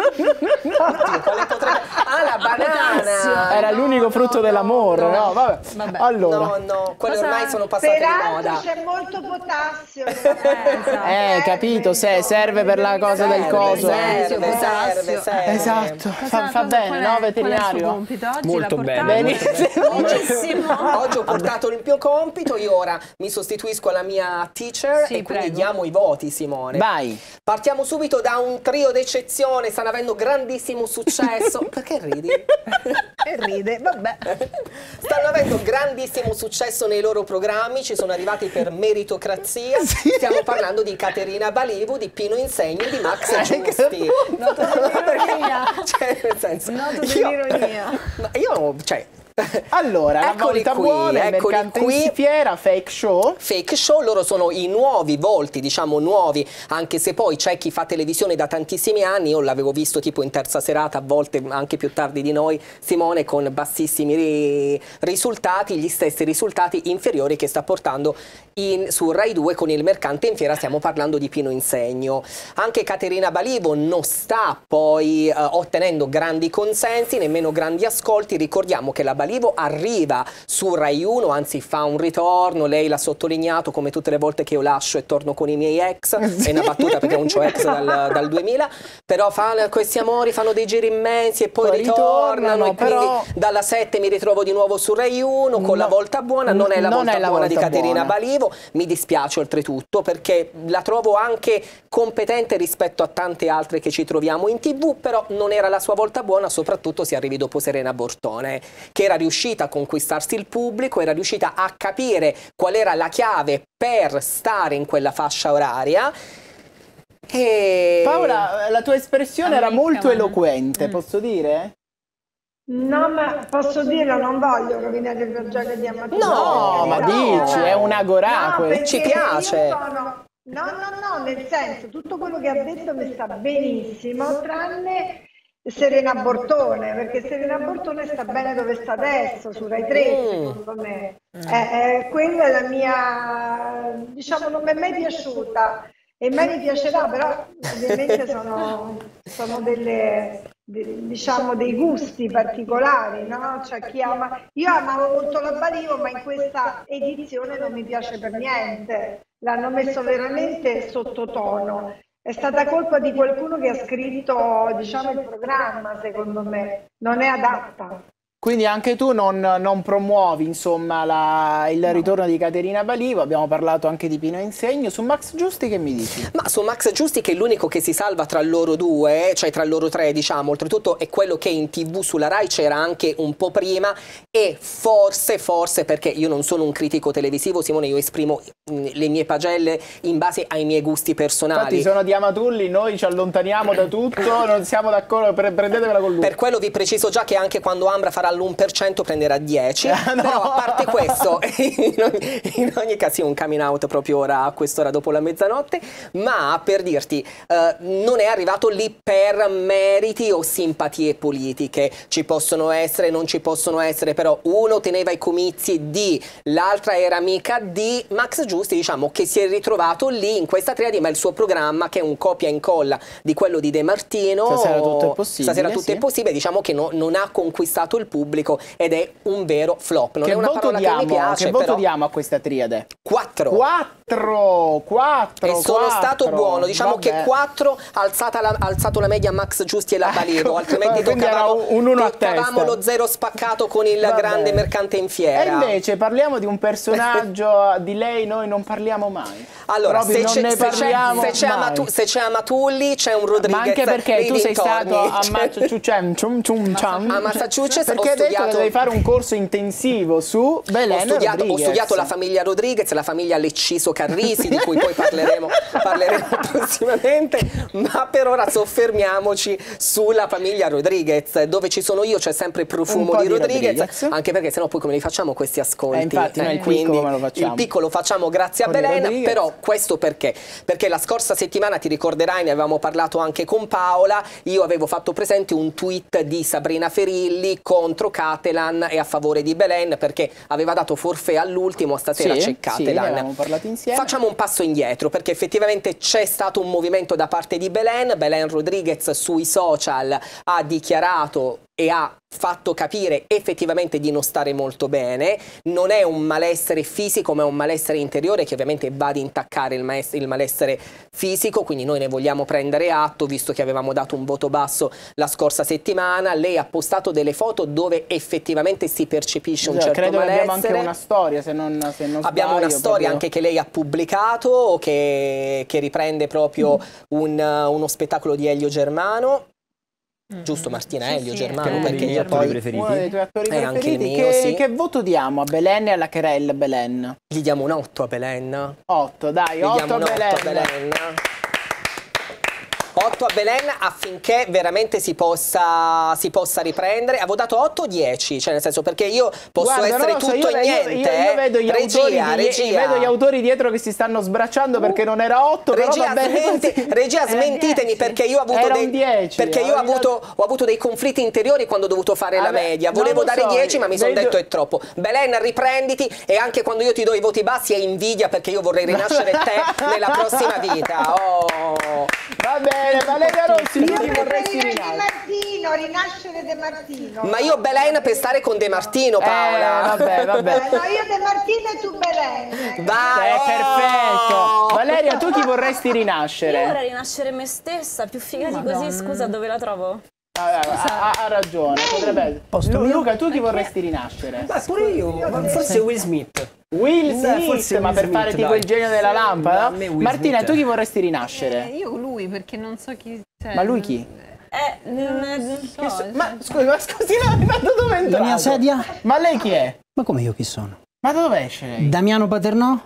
ah, la banana! Era l'unico frutto dell'amore, no? no? Vabbè. Vabbè. Allora. No, no, quelle Cosa... ormai sono passate Peraltro di moda. c'è molto potassio. [laughs] eh, capito, se serve per la cosa serve, del coso. Serve, serve, serve. Esatto, fa, fa bene, no, veterinario? Oggi Molto bene. [laughs] Benissimo. Oggi ho portato il mio compito, io ora mi sostituisco alla mia teacher sì, e quindi prego. diamo i voti, Simone. Vai. Partiamo subito da un trio d'eccezione, stanno avendo grandissimo successo. [laughs] Perché ridi? e ride, vabbè. [laughs] Stanno avendo grandissimo successo nei loro programmi, ci sono arrivati per meritocrazia. [laughs] Sì. Stiamo parlando di Caterina Balivu, di Pino Insegni e di Max Giusti. Noto dell'ironia. cioè, nel senso, Noto dell'ironia. Io, io, cioè, [laughs] allora, la eccoli volta qui, buona, eccoli mercante qui. in fiera, fake show. Fake show, loro sono i nuovi volti, diciamo nuovi, anche se poi c'è chi fa televisione da tantissimi anni, io l'avevo visto tipo in terza serata, a volte anche più tardi di noi, Simone, con bassissimi ri risultati, gli stessi risultati inferiori che sta portando in, su Rai 2 con il mercante in fiera, stiamo parlando di Pino Insegno. Anche Caterina Balivo non sta poi eh, ottenendo grandi consensi, nemmeno grandi ascolti, ricordiamo che la Balivo arriva su Rai 1, anzi fa un ritorno, lei l'ha sottolineato come tutte le volte che io lascio e torno con i miei ex, [laughs] è una battuta perché non c'ho ex dal, dal 2000, però fa, questi amori fanno dei giri immensi e poi, Poi ritornano, ritornano, e quindi però- dalla 7 mi ritrovo di nuovo su Rai 1 con No. la volta buona, non è la Non volta è la buona di volta Caterina buona. Balivo, mi dispiace oltretutto perché la trovo anche competente rispetto a tante altre che ci troviamo in tv, però non era la sua volta buona, soprattutto se arrivi dopo Serena Bortone, che era riuscita a conquistarsi il pubblico, era riuscita a capire qual era la chiave per stare in quella fascia oraria. E... Paola, la tua espressione era molto eloquente, posso dire? No, ma posso dirlo, non voglio rovinare il gioco di amatori. No, ma dici, è una gorà No, Ci piace. sono- No, no, no, nel senso, tutto quello che ha detto mi sta benissimo, tranne Serena Bortone, perché Serena Bortone sta bene dove sta adesso, su Rai 3, Mm. secondo me. Eh, eh, quella è la mia, diciamo, non mi è mai piaciuta e mai mi piacerà, però ovviamente sono, sono delle, de- diciamo, dei gusti particolari, no? Cioè, chi ama... Io amavo molto la Balivo, ma in questa edizione non mi piace per niente. L'hanno messo veramente sottotono. È stata colpa di qualcuno che ha scritto, diciamo, il programma, secondo me. Non è adatta. Quindi anche tu non, non promuovi insomma, la, il no. ritorno di Caterina Balivo, abbiamo parlato anche di Pino Insegno, su Max Giusti che mi dici? Ma su Max Giusti che è l'unico che si salva tra loro due, cioè tra loro tre diciamo, oltretutto è quello che in tv sulla Rai c'era anche un po' prima e forse, forse perché io non sono un critico televisivo Simone, io esprimo mm, le mie pagelle in base ai miei gusti personali. Infatti sono di Amatulli, noi ci allontaniamo da tutto, non siamo d'accordo, prendetevela con lui. Per quello vi preciso già che anche quando Ambra farà all'1% prenderà 10, [laughs] ah, no. però a parte questo, [laughs] in ogni, in ogni caso un coming out proprio ora a quest'ora dopo la mezzanotte, ma per dirti, eh, non è arrivato lì per meriti o simpatie politiche, ci possono essere, non ci possono essere, però uno teneva i comizi di, l'altra era amica di Max Giusti, diciamo che si è ritrovato lì in questa triade, ma il suo programma che è un copia e incolla di quello di De Martino, stasera tutto è possibile, stasera tutto sì. è possibile diciamo che no, non ha conquistato il pubblico ed è un vero flop. Non che è una voto parola diamo, che mi piace, Che voto però... diamo a questa triade? 4. 4, 4. E sono 4. stato buono, diciamo Vabbè. che 4 ha la, alzato la media Max Giusti e la Balivo, altrimenti [laughs] Quindi era toccavamo, un uno a toccavamo lo zero spaccato con il Vabbè. grande mercante in E fiera. invece parliamo di un personaggio [laughs] di lei noi non parliamo mai. Allora, Proprio se c'è, Amatulli, c'è un Rodriguez. Ma anche perché tu sei dintorni. stato a [laughs] Cioè- Massachusetts A Massachusetts perché ho studiato- devi fare un corso intensivo su Belen Ho studiato, ho studiato la famiglia Rodriguez, la famiglia Lecciso Carrisi, di cui poi parleremo, parleremo [laughs] prossimamente, ma per ora soffermiamoci sulla famiglia Rodriguez. Dove ci sono io c'è sempre il profumo di di Rodriguez, Rodriguez. anche perché sennò poi come li facciamo questi ascolti? Eh, infatti, noi il quindi piccolo lo? Il piccolo facciamo grazie a Con Belen, Rodriguez. però questo perché? Perché la scorsa settimana, ti ricorderai, ne avevamo parlato anche con Paola, io avevo fatto presente un tweet di Sabrina Ferilli contro Catelan e a favore di Belen perché aveva dato forfè all'ultimo, stasera Sì, c'è sì, insieme. Facciamo un passo indietro perché effettivamente c'è stato un movimento da parte di Belen, Belen Rodriguez sui social ha dichiarato e ha fatto capire effettivamente di non stare molto bene, non è un malessere fisico ma è un malessere interiore che ovviamente va ad intaccare il, il malessere fisico, quindi noi ne vogliamo prendere atto visto che avevamo dato un voto basso la scorsa settimana, lei ha postato delle foto dove effettivamente si percepisce un Cioè, certo credo che malessere. abbiamo anche una storia se non, se non Abbiamo una sbaglio, storia proprio- anche che lei ha pubblicato che, che riprende proprio un, uh, uno spettacolo di Elio Germano. Giusto Martina Sì, Elio sì, Germano è uno dei perché io attori poi preferiti. uno dei tuoi attori È anche preferiti il mio, che, sì. che voto diamo a Belen e alla Querelle Belen? gli diamo un 8 a Belen. 8 dai Gli 8 diamo a un 8 Belen, a Belen. 8 a Belen affinché veramente si possa, si possa riprendere. Avevo dato 8 o 10, cioè nel senso perché io posso Guarda, essere lo so, tutto io, e io- niente. io- io vedo gli regia, di- regia. vedo gli autori dietro che si stanno sbracciando perché non era 8 però Regia, smenti- regia, [laughs] Era smentitemi 10. perché io ho avuto, dei, un 10, perché io ho, avuto, ho avuto dei conflitti interiori quando ho dovuto fare la media. Volevo dare so, 10, ma mi sono detto è troppo. Belen, riprenditi e anche quando io ti do i voti bassi è invidia perché io vorrei [laughs] rinascere te nella prossima vita. Oh. Va bene, Valeria Rossi, tu Io ti vorresti preferirei De rinascere. Martino, rinascere De Martino. Ma io Belen per stare con De Martino, Paola. Eh, vabbè, vabbè. Eh, no, io De Martino e tu Belen. Vai, Eh, oh. perfetto. Valeria, tu chi vorresti Io rinascere? vorrei rinascere me stessa, più figa di così, scusa, dove la trovo? Ah, Ha, ha ragione, potrebbe essere. Luca, tu chi vorresti rinascere? Ma pure io, forse Will Smith. Will Eh, Smith, forse ma Will per Smith, fare tipo dai. il genio della lampada? Martina, Smith. tu chi vorresti Eh, rinascere? io lui perché non so chi cioè, Ma lui chi? Eh, non so, cioè, ma scusi, ma scusi, no, ma da dove è La mia sedia? Ma lei chi è? Ma come io chi sono? Ma da dove esce lei? Damiano Paternò?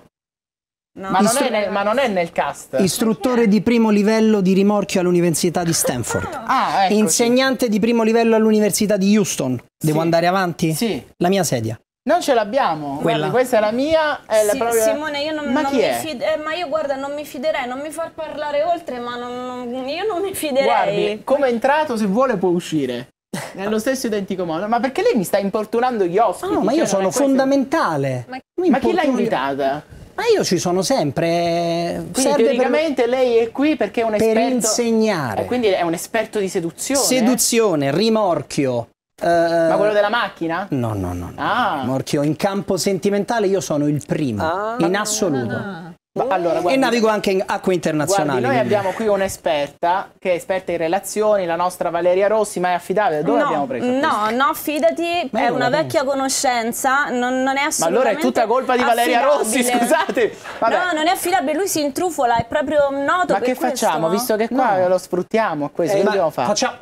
No. Ma, non Istru- è nel, ma non è nel cast. Istruttore di primo livello di rimorchio all'Università di Stanford. Ah, ecco. Insegnante di primo livello all'Università di Houston. Devo Sì. andare avanti? Sì. La mia sedia. Non ce l'abbiamo. Quella. Questa è la mia. È la Sì, propria... Simone, io non, Ma non chi mi è? fid- eh, ma io guarda, non mi fiderei, non mi far parlare oltre, ma non- non- io non mi fiderei. Guardi, come è entrato, se vuole può uscire. [laughs] Nello stesso identico modo. Ma perché lei mi sta importunando gli ospiti? Ah, no, ma Cioè, io non è sono fondamentale. Ma, ma chi l'ha invitata? Ma io ci sono sempre. Quindi Serve per teoricamente lei è qui perché è un per esperto. insegnare. Eh, quindi è un esperto di seduzione. eh? seduzione, rimorchio. eh, Ma quello della macchina? No, no, no. no. Ah. Morchio, in campo sentimentale io sono il primo, Ah. in assoluto. Ah. Ma allora, guardi, e navigo anche in acque internazionali. Guardi, noi quindi. abbiamo qui un'esperta che è esperta in relazioni, la nostra Valeria Rossi, ma è affidabile. Dove no, l'abbiamo presa? No, no, fidati, Ma è una vecchia conoscenza, non, non è Ma assolutamente allora è tutta colpa di Valeria Rossi, scusate. Vabbè. No, non è affidabile, lui si intrufola, è proprio noto Ma per che questo. facciamo? Visto che qua lo sfruttiamo, questo Eh, che ma dobbiamo fare? facciamo-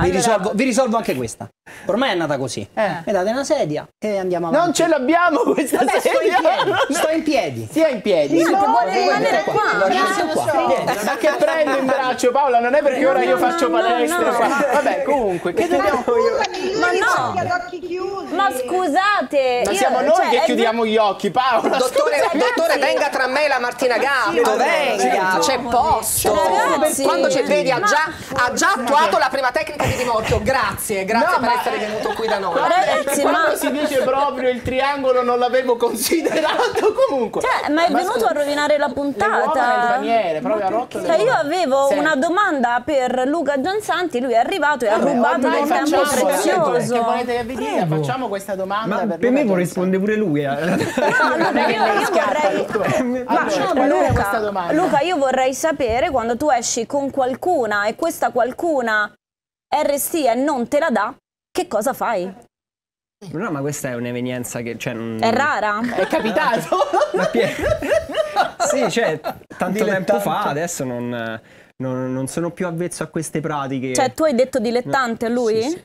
Vi, risolvo, vi risolvo anche questa. Ormai è nata così. Mi date una sedia e andiamo avanti. Eh. Non ce l'abbiamo questa Vabbè, sto in sedia. piedi. [laughs] Sto in piedi. Stia in piedi. Niente, vuole rimanere qua. qua. Qua. Ma che prendo in braccio Paola? Non è perché ora io faccio palestra. Vabbè, comunque, che dobbiamo Ma no, ma scusate. Ma io- siamo noi cioè, che chiudiamo gli occhi, Paola. Dottore, scusa. dottore, venga tra me e la Martina Gatto, venga, c'è posto. Ragazzi. Quando c'è, vedi, ha già, ha già attuato la prima tecnica di rimorchio. Grazie, grazie No, per ma- essere venuto qui da noi. Ragazzi, Quando ma- si dice proprio il triangolo non l'avevo considerato [laughs] comunque. Cioè, ma è venuto scusa, a rovinare la puntata. paniere, Cioè, io avevo Sì. una domanda per Luca Giansanti, lui è arrivato e ha rubato del tempo prezioso. Volete che vi dica? Facciamo questa domanda Ma per per me Luca rispondere pure lui. eh. No, [laughs] no, ma io, io vorrei... Allora, Ma qual era questa Luca, domanda? Luca, io vorrei sapere quando tu esci con qualcuna e questa qualcuna RST e non te la dà, che cosa fai? No, ma questa è un'evenienza che... Cioè, non- È rara? È capitato? [laughs] Ma pie- sì, cioè, tanto tempo fa, adesso non, non- non sono più avvezzo a queste pratiche. Cioè, tu hai detto dilettante a lui? Sì, sì.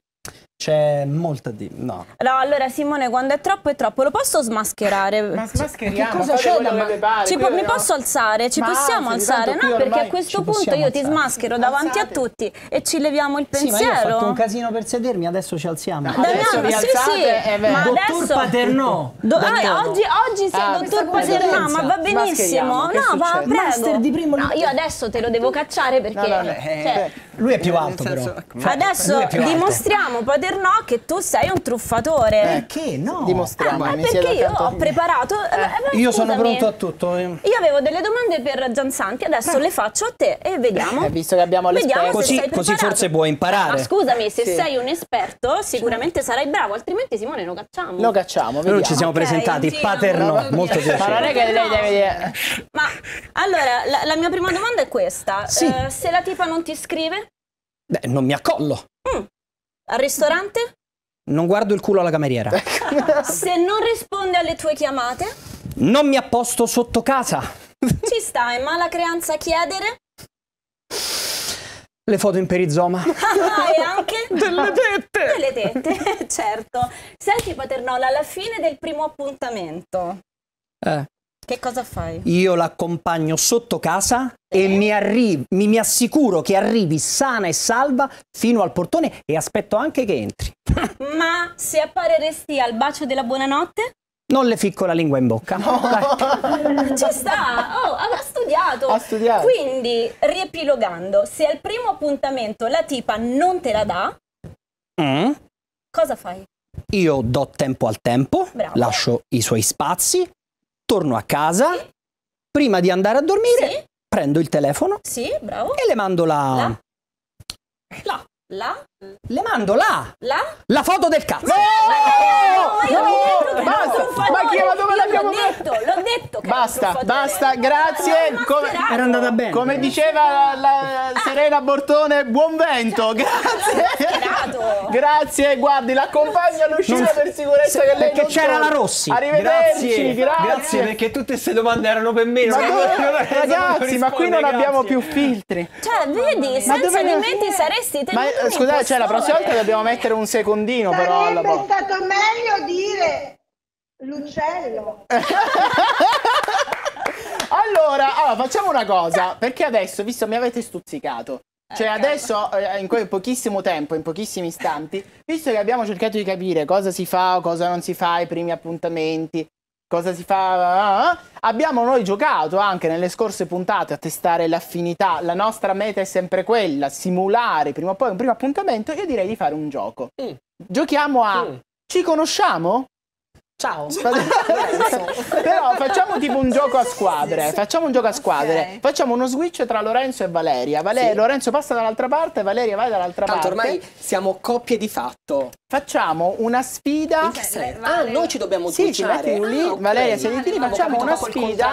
C'è molta di... No. No, allora Simone, quando è troppo è troppo, lo posso smascherare? Ma smascheriamo, Che cosa c'è da che ma-. Ci po- mi no. posso alzare? Ci Ma possiamo alzare? No, perché a questo punto io ti alzare. smaschero davanti a Alzate. tutti e ci leviamo il Sì, ma io ho pensiero. fatto un casino per sedermi, adesso ci alziamo. Adesso Damiano, vi sì, alzate sì, beh. ma Dottor adesso... Paternò. Do- ah, Dottor. oggi, oggi sei Ah, dottor Paternò, ma va benissimo. No, va, prego. Master di primo No, io adesso te lo devo cacciare perché... No, cioè, Lui è più alto senso- però. Adesso più alto. dimostriamo, Paternò, che tu sei un truffatore. Eh, che no? Dimostriamo. Ah, ma mi perché io ho me. preparato... eh, ma Io sono pronto a tutto. eh. Io avevo delle domande per Giansanti, adesso le faccio a te e vediamo. Eh, visto che abbiamo Vediamo l'esperto. Così, così forse puoi imparare. Ma scusami, se Sì. sei un esperto, sicuramente sarai bravo, altrimenti Simone lo cacciamo. Lo cacciamo, Noi vediamo. ci siamo Ok, presentati, sì, Paternò, no, molto vabbè. Ma non è piacere. che lei deve dire... Ma allora, la, la mia prima domanda è questa. Sì. Eh, se la tipa non ti scrive Beh, non mi accollo. al ristorante, Non guardo il culo alla cameriera. [laughs] se non risponde alle tue chiamate, Non mi apposto sotto casa. ci sta, è mala creanza chiedere Le foto in perizoma. [laughs] Ah, e anche Delle tette. delle tette, [laughs] certo. Senti Paternola, alla fine del primo appuntamento, Eh, che cosa fai? io l'accompagno sotto casa e mi, arri- mi, mi assicuro che arrivi sana e salva fino al portone e aspetto anche che entri. [laughs] Ma se appareresti al bacio della buonanotte? Non le ficco la lingua in bocca. Dai. [laughs] Ci sta, oh, ha studiato. Ha studiato. Quindi, riepilogando, se al primo appuntamento la tipa non te la dà, Mm. cosa fai? Io do tempo al tempo, Bravo. lascio i suoi spazi, torno a casa. Prima di andare a dormire, Sì, prendo il telefono sì, bravo. e le mando la. La? La. La? Le mando la. La? La foto del cazzo. No, ma io No, l'ho detto che basta, era un truffatore. ma chi- ma dove Io l'abbiamo l'ho detto, l'ho detto che Basta, basta, grazie. Come-. Era andata bene. Come diceva la, la Serena Bortone, buon vento, grazie. Mascherato. Grazie, guardi, l'accompagno all'uscita Non- per sicurezza che lei perché non c'era la Rossi. Arrivederci, grazie. grazie perché tutte queste domande erano per me. Ma dove- ragazzi, ma qui non abbiamo grazie. più filtri. Cioè, vedi, Ma senza dove ne- limiti saresti tenuto Ma eh, scusate, cioè, la prossima volta dobbiamo mettere un secondino però alla Sarebbe stato meglio dire l'uccello. [laughs] Allora, allora, facciamo una cosa, perché adesso, visto mi avete stuzzicato, cioè adesso, eh, in que- pochissimo tempo, in pochissimi istanti, visto che abbiamo cercato di capire cosa si fa o cosa non si fa ai primi appuntamenti, cosa si fa, ah, abbiamo noi giocato anche nelle scorse puntate a testare l'affinità, la nostra meta è sempre quella, simulare prima o poi un primo appuntamento, io direi di fare un gioco. Mm. Giochiamo a... Mm. Ci conosciamo? Ciao. [laughs] Però facciamo tipo un gioco a squadre. Facciamo un gioco a squadre. Ok. Facciamo uno switch tra Lorenzo e Valeria. Vale- Sì. Lorenzo passa dall'altra parte, Valeria vai dall'altra Tanto parte. ormai siamo coppie di fatto. Facciamo una sfida. Che senso? Ah, noi ci dobbiamo Sì, metti lì, Ah, ok. Valeria Sedentini, Avevo facciamo capito una sfida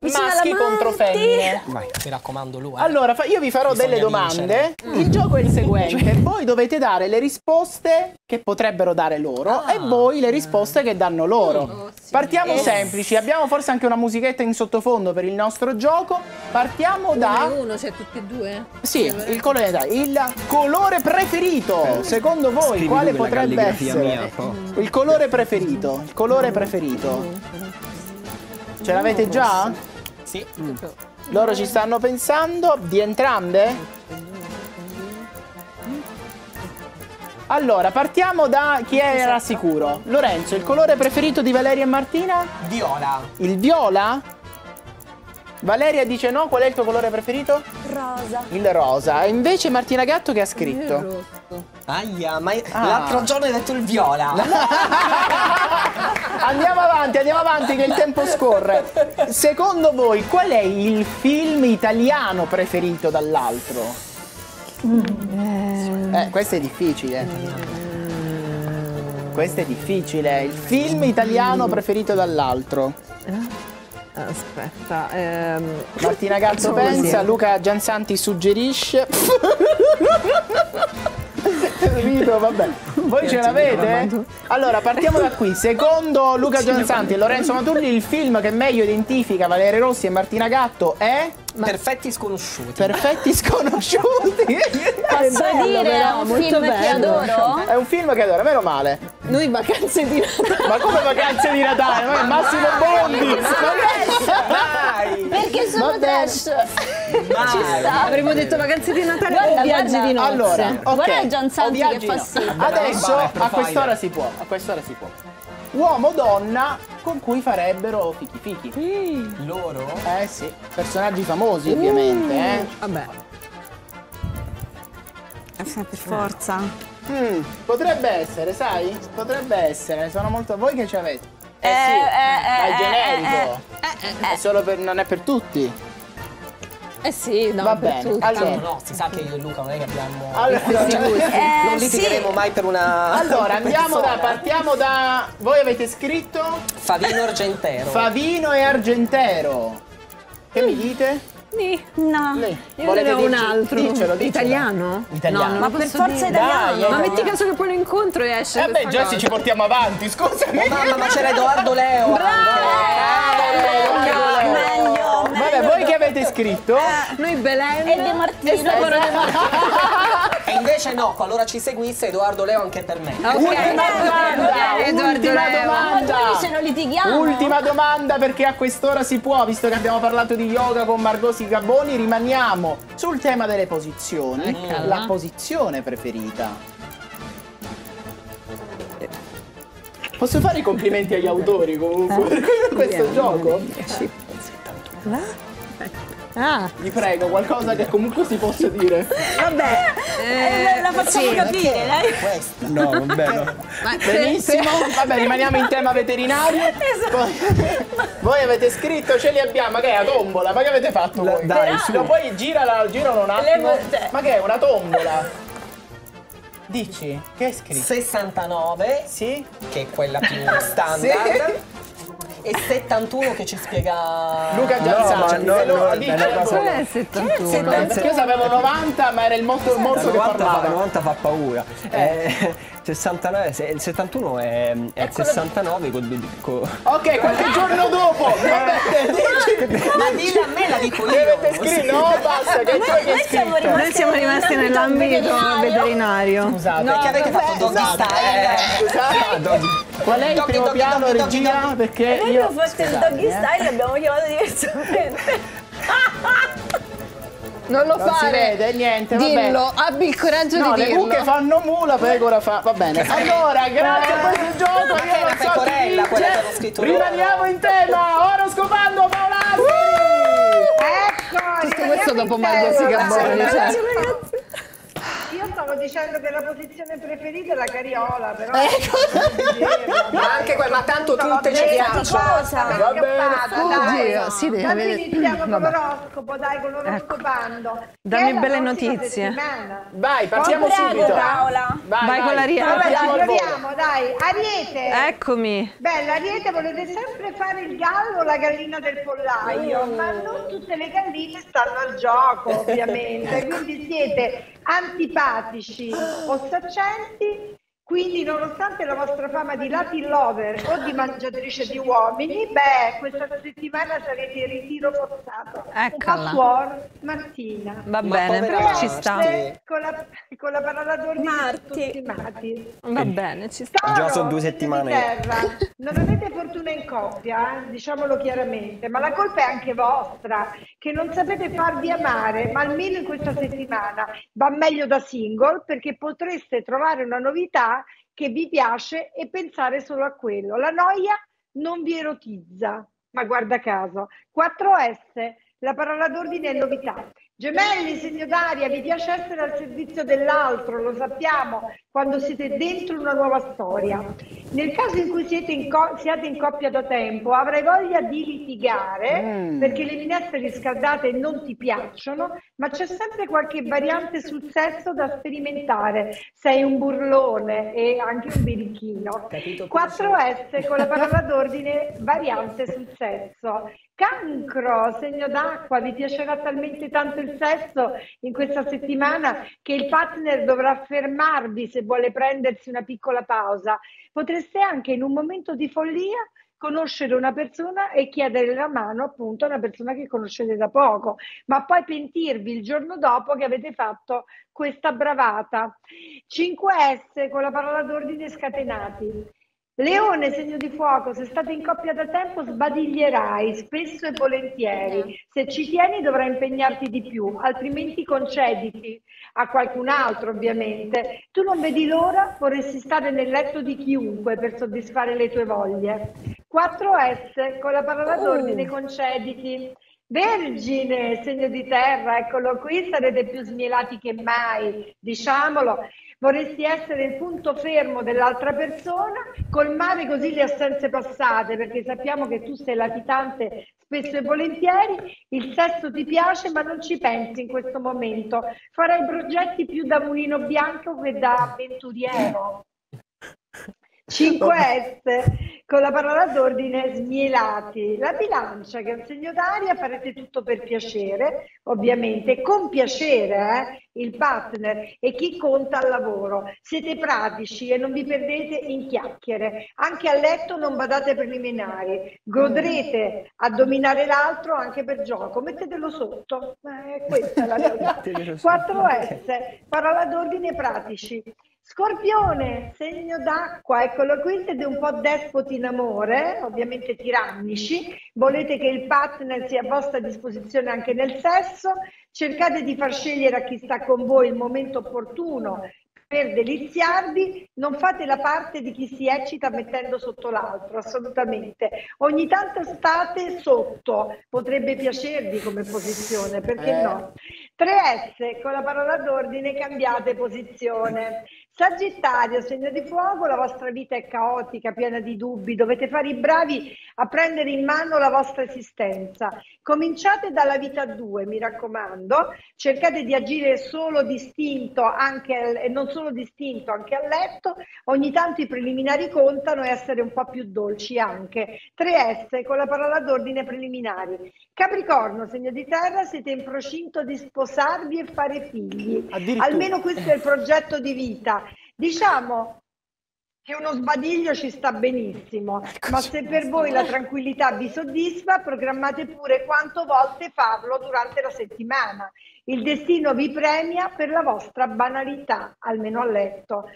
maschi contro femmine. Vai, mi raccomando lui. eh. Allora, io vi farò Bisogna delle domande. Il gioco è il seguente: [laughs] voi dovete dare le risposte che potrebbero dare loro Ah. e voi le risposte che danno Oh, loro. Partiamo Eh, semplici. Abbiamo forse anche una musichetta in sottofondo per il nostro gioco. Partiamo da. Uno, e uno, cioè tutti e due? Sì, il colore, dai, il colore preferito. Secondo voi Scrivi quale potrebbe calligrafia essere? mia, po'. Il colore preferito. Il colore preferito. Ce l'avete già? Sì. Loro ci stanno pensando di entrambe? Allora, partiamo da chi era sicuro. Lorenzo, il colore preferito di Valeria e Martina? Viola. Il viola? Valeria dice no, qual è il tuo colore preferito? Rosa. Il rosa. E invece Martina Gatto che ha scritto? Aia, ma Ah. l'altro giorno hai detto il viola. [laughs] Andiamo avanti, andiamo avanti che il tempo scorre. Secondo voi qual è il film italiano preferito dall'altro? Eh, questo è difficile. Questo è difficile. Il film italiano preferito dall'altro. Aspetta, ehm... Martina Facciamo pensa, così. Luca Giansanti suggerisce. [laughs] Rido, vabbè. Voi ce l'avete? Allora, partiamo da qui. Secondo Luca Giansanti e Lorenzo Maturli, il film che meglio identifica Valeria Rossi e Martina Gatto è Perfetti sconosciuti. Perfetti sconosciuti. [laughs] Posso bello, dire però, è un molto film che bello. adoro? È un film che adoro, meno male. Noi vacanze di Natale. Ma come vacanze di Natale? Ma è Massimo Bondi! Dai! Perché sono Vabbè. trash. Ci sta. Avremmo detto vacanze di Natale Guarda, o viaggi guarda. di nozze. Allora, ok. Guarda Giansanti O che fa sì. Adesso a quest'ora si può, a quest'ora si può. Uomo donna con cui farebbero fichi fichi. Loro? Eh sì, personaggi famosi ovviamente, eh. Vabbè. Per forza. Mm, potrebbe essere, sai? Potrebbe essere, sono molto voi che ci avete. Eh, Eh, sì, eh, ma è eh, generico. eh, È solo per, non è per tutti. Eh sì, no, Va per bene, tutti. allora- No, no, si sa che io e Luca non è che abbiamo. Allora, [laughs] Eh, non litigheremo sì. mai per una. [laughs] allora andiamo da, partiamo da. Voi avete scritto Favino Argentero. Favino e Argentero. Che mi dite? No. Lei. Io ne ho un altro. Dicelo, dicelo. Italiano? Italiano. No, Ma per forza dire. italiano. Dai, Ma metti caso che poi lo incontro e esce Eh beh, se ci portiamo avanti, scusami. Mamma, ma c'era Edoardo Leo. Bravo, Meglio, meglio, Vabbè, voi che avete scritto? Noi Belen E De Martino. E invece no, qualora ci seguisse Edoardo Leo anche per me. Ok. Ultima domanda, Edoardo ultima Leo. domanda. Ma se non litighiamo. Ultima domanda perché a quest'ora si può, visto che abbiamo parlato di yoga con Margosi Gaboni, rimaniamo sul tema delle posizioni. Eccola. La posizione preferita. Posso fare i complimenti agli autori comunque [laughs] per questo gioco? Ah, Vi prego, qualcosa che comunque si possa dire. vabbè. Eh, la facciamo capire, dai. No, vabbè, no. Benissimo, vabbè rimaniamo in tema veterinario. Poi- Voi avete scritto, ce li abbiamo, ma che è la tombola? Ma che avete fatto La- voi? dai, No, su. poi girala, giralo un attimo. Le- Ma che è una tombola? Dici, che hai scritto? 69, Sì? che è quella più [laughs] standard. E 71 che ci spiega. Luca No, Gianzani, ma no, lo no, dici al cosa- è il 71? Perché io sapevo 90, ma era il morso, morso che 90 fa, parlava. 90 fa paura. Eh, 69, se- il 71 è, è il 69 con, con- Ok, qualche giorno dopo. [laughs] Vabbè, dici. Ma dillo a me, la dico io. avete scritto? No, basta, che hai Noi siamo Noi siamo rimasti nell'ambito veterinario. Scusate. Perché avete fatto doggy style. Scusate. Qual è il Doggy, primo doggy, piano, doggy, doggy, regia? doggy. Perché Noi io... abbiamo fatto il doggy eh. style l'abbiamo chiamato [laughs] diversamente. [laughs] Non lo Non si fare. vede niente, vabbè. Dillo, abbi il coraggio No, di le dirlo. mucche fanno mula, pecora fa. Va bene. Allora, grazie a questo gioco. Ma che Io è non so chi pecorella quella che vince. Rimaniamo in tema. Oro scopando Paolazzi. Ecco, Tutto questo dopo Margossi Gaboni. Cioè. Io stavo dicendo che la posizione preferita è la cariola, però... [laughs] Ma anche quella, ma tanto tutte ci piacciono. Va bene, Oddio, sì, deve Tanto avere- iniziamo con l'oroscopo, dai, con l'oroscopando. Dammi è la belle notizie. Vai, partiamo Prego, subito. Paola. Vai, Vai con l'Ariete. Vabbè, volo. proviamo, dai. Ariete. Eccomi. Bella, Ariete, volete sempre fare il gallo o la gallina del pollaio, ma non tutte le galline stanno al gioco, ovviamente, [laughs] quindi siete antipatici o saccenti. Quindi, nonostante la vostra fama di Latin lover o di mangiatrice di uomini, beh, questa settimana sarete in ritiro forzato. Eccola. Suor Martina. Va Ma bene, povera ci Marti. sta. Con la, con la parola d'ordine Marti. tutti mati. Va bene, ci sta. Già sono due settimane. terra. Non avete fortuna in coppia, eh, diciamolo chiaramente, ma la colpa è anche vostra, che non sapete farvi amare, ma almeno in questa settimana va meglio da single perché potreste trovare una novità che vi piace e pensare solo a quello. La noia non vi erotizza, ma guarda caso. 4S, la parola d'ordine è novità. Gemelli, segno d'aria, vi piace essere al servizio dell'altro, lo sappiamo, quando siete dentro una nuova storia. Nel caso in cui siete in, co- siate in coppia da tempo, avrai voglia di litigare Mm. perché le minestre riscaldate non ti piacciono, ma c'è sempre qualche variante sul sesso da sperimentare. Sei un burlone e anche un birichino. 4S con la parola d'ordine variante sul sesso. Cancro, segno d'acqua, vi piacerà talmente tanto il sesso in questa settimana che il partner dovrà fermarvi se vuole prendersi una piccola pausa. Potreste anche in un momento di follia conoscere una persona e chiedere la mano appunto a una persona che conoscete da poco, ma poi pentirvi il giorno dopo che avete fatto questa bravata. 5S con la parola d'ordine scatenati. Leone, segno di fuoco, se state in coppia da tempo sbadiglierai spesso e volentieri. Se ci tieni dovrai impegnarti di più, altrimenti concediti a qualcun altro, ovviamente. Tu non vedi l'ora, vorresti stare nel letto di chiunque per soddisfare le tue voglie. 4S, con la parola d'ordine, concediti. Vergine, segno di terra, eccolo qui, sarete più smielati che mai, diciamolo. Vorresti essere il punto fermo dell'altra persona, colmare così le assenze passate, perché sappiamo che tu sei latitante spesso e volentieri, il sesso ti piace ma non ci pensi in questo momento. Farai progetti più da mulino bianco che da avventuriero. 5S con la parola d'ordine smielati. La bilancia che è un segno d'aria farete tutto per piacere, ovviamente, con piacere eh, il partner e chi conta al lavoro. Siete pratici e non vi perdete in chiacchiere. Anche a letto non badate preliminari. Godrete a dominare l'altro anche per gioco. Mettetelo sotto. Eh, questa è la [laughs] realtà. 4S, parola d'ordine pratici. Scorpione, segno d'acqua, eccolo qui, siete un po' despoti in amore, ovviamente tirannici, volete che il partner sia a vostra disposizione anche nel sesso, cercate di far scegliere a chi sta con voi il momento opportuno per deliziarvi, non fate la parte di chi si eccita mettendo sotto l'altro, assolutamente. Ogni tanto state sotto, potrebbe piacervi come posizione, perché Eh. no? 3S, con la parola d'ordine cambiate posizione. Sagittario, segno di fuoco, la vostra vita è caotica, piena di dubbi, dovete fare i bravi a prendere in mano la vostra esistenza. Cominciate dalla vita 2, mi raccomando, cercate di agire solo distinto anche e non solo distinto anche a letto, ogni tanto i preliminari contano e essere un po' più dolci anche. 3S con la parola d'ordine preliminari. Capricorno, segno di terra, siete in procinto di sposarvi e fare figli. Almeno questo è il progetto di vita. Diciamo che uno sbadiglio ci sta benissimo, ma se per voi la tranquillità vi soddisfa, programmate pure quanto volte farlo durante la settimana. Il destino vi premia per la vostra banalità, almeno a letto.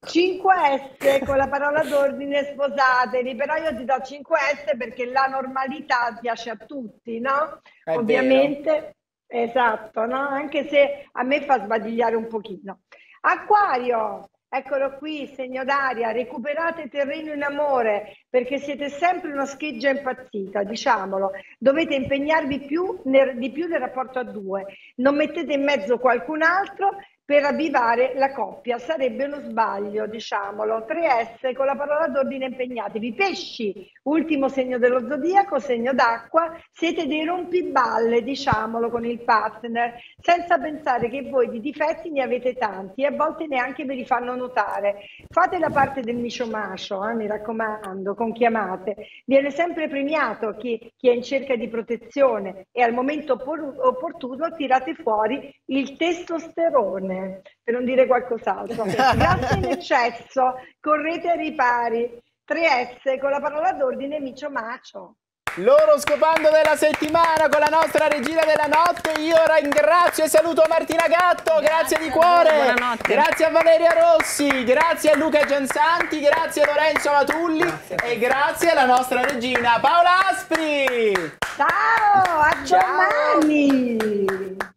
5S con la parola d'ordine sposatevi, però io ti do 5S perché la normalità piace a tutti, no? È Ovviamente, esatto, no? Anche se a me fa sbadigliare un pochino. Acquario, eccolo qui, segno d'aria, recuperate terreno in amore perché siete sempre una scheggia impazzita, diciamolo. Dovete impegnarvi più nel- di più nel rapporto a due. Non mettete in mezzo qualcun altro per ravvivare la coppia. Sarebbe uno sbaglio, diciamolo. 3S con la parola d'ordine impegnatevi. Pesci, ultimo segno dello zodiaco, segno d'acqua, siete dei rompiballe, diciamolo, con il partner, senza pensare che voi di difetti ne avete tanti e a volte neanche ve li fanno notare. Fate la parte del micio macio, eh, mi raccomando, con chiamate. Viene sempre premiato chi, chi, è in cerca di protezione e al momento opportuno tirate fuori il testosterone bene, per non dire qualcos'altro. [laughs] Grazie in eccesso, correte ai ripari. 3S con la parola d'ordine Micio Macio. L'oroscopando della settimana con la nostra regina della notte. Io ringrazio e saluto Martina Gatto, grazie, grazie di cuore. Buonanotte. Grazie a Valeria Rossi, grazie a Luca Giansanti, grazie a Lorenzo Matulli grazie. e grazie alla nostra regina Paola Aspri. Ciao, a Ciao. domani.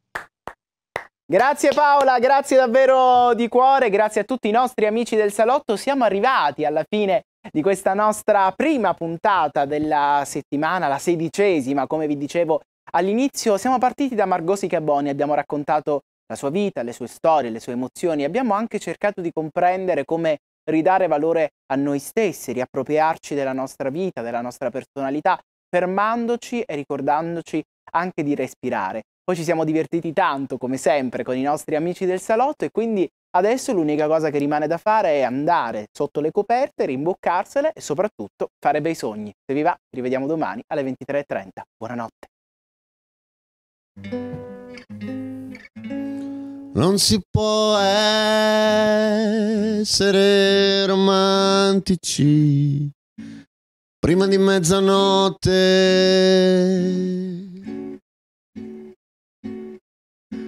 Grazie Paola, grazie davvero di cuore, grazie a tutti i nostri amici del salotto. Siamo arrivati alla fine di questa nostra prima puntata della settimana, la sedicesima, come vi dicevo all'inizio. Siamo partiti da Margosi Caboni, abbiamo raccontato la sua vita, le sue storie, le sue emozioni. Abbiamo anche cercato di comprendere come ridare valore a noi stessi, riappropriarci della nostra vita, della nostra personalità, fermandoci e ricordandoci anche di respirare. Poi ci siamo divertiti tanto, come sempre, con i nostri amici del salotto e quindi adesso l'unica cosa che rimane da fare è andare sotto le coperte, rimboccarsele e soprattutto fare bei sogni. Se vi va, ci rivediamo domani alle 23.30. Buonanotte. Non si può essere romantici prima di mezzanotte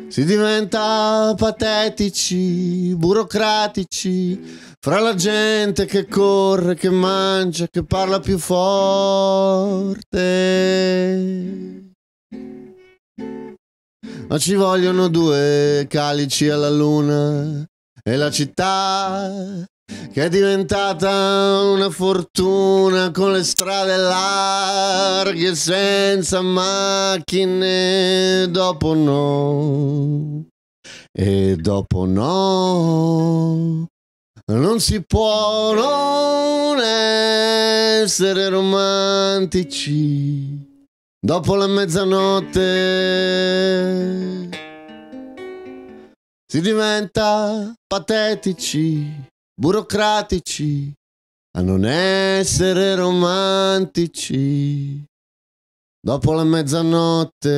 Si diventa patetici, burocratici, fra la gente che corre, che mangia, che parla più forte. Ma ci vogliono due calici alla luna e la città che è diventata una fortuna con le strade larghe senza macchine dopo no. E dopo no non si può non essere romantici. Dopo la mezzanotte si diventa patetici burocratici a non essere romantici dopo la mezzanotte.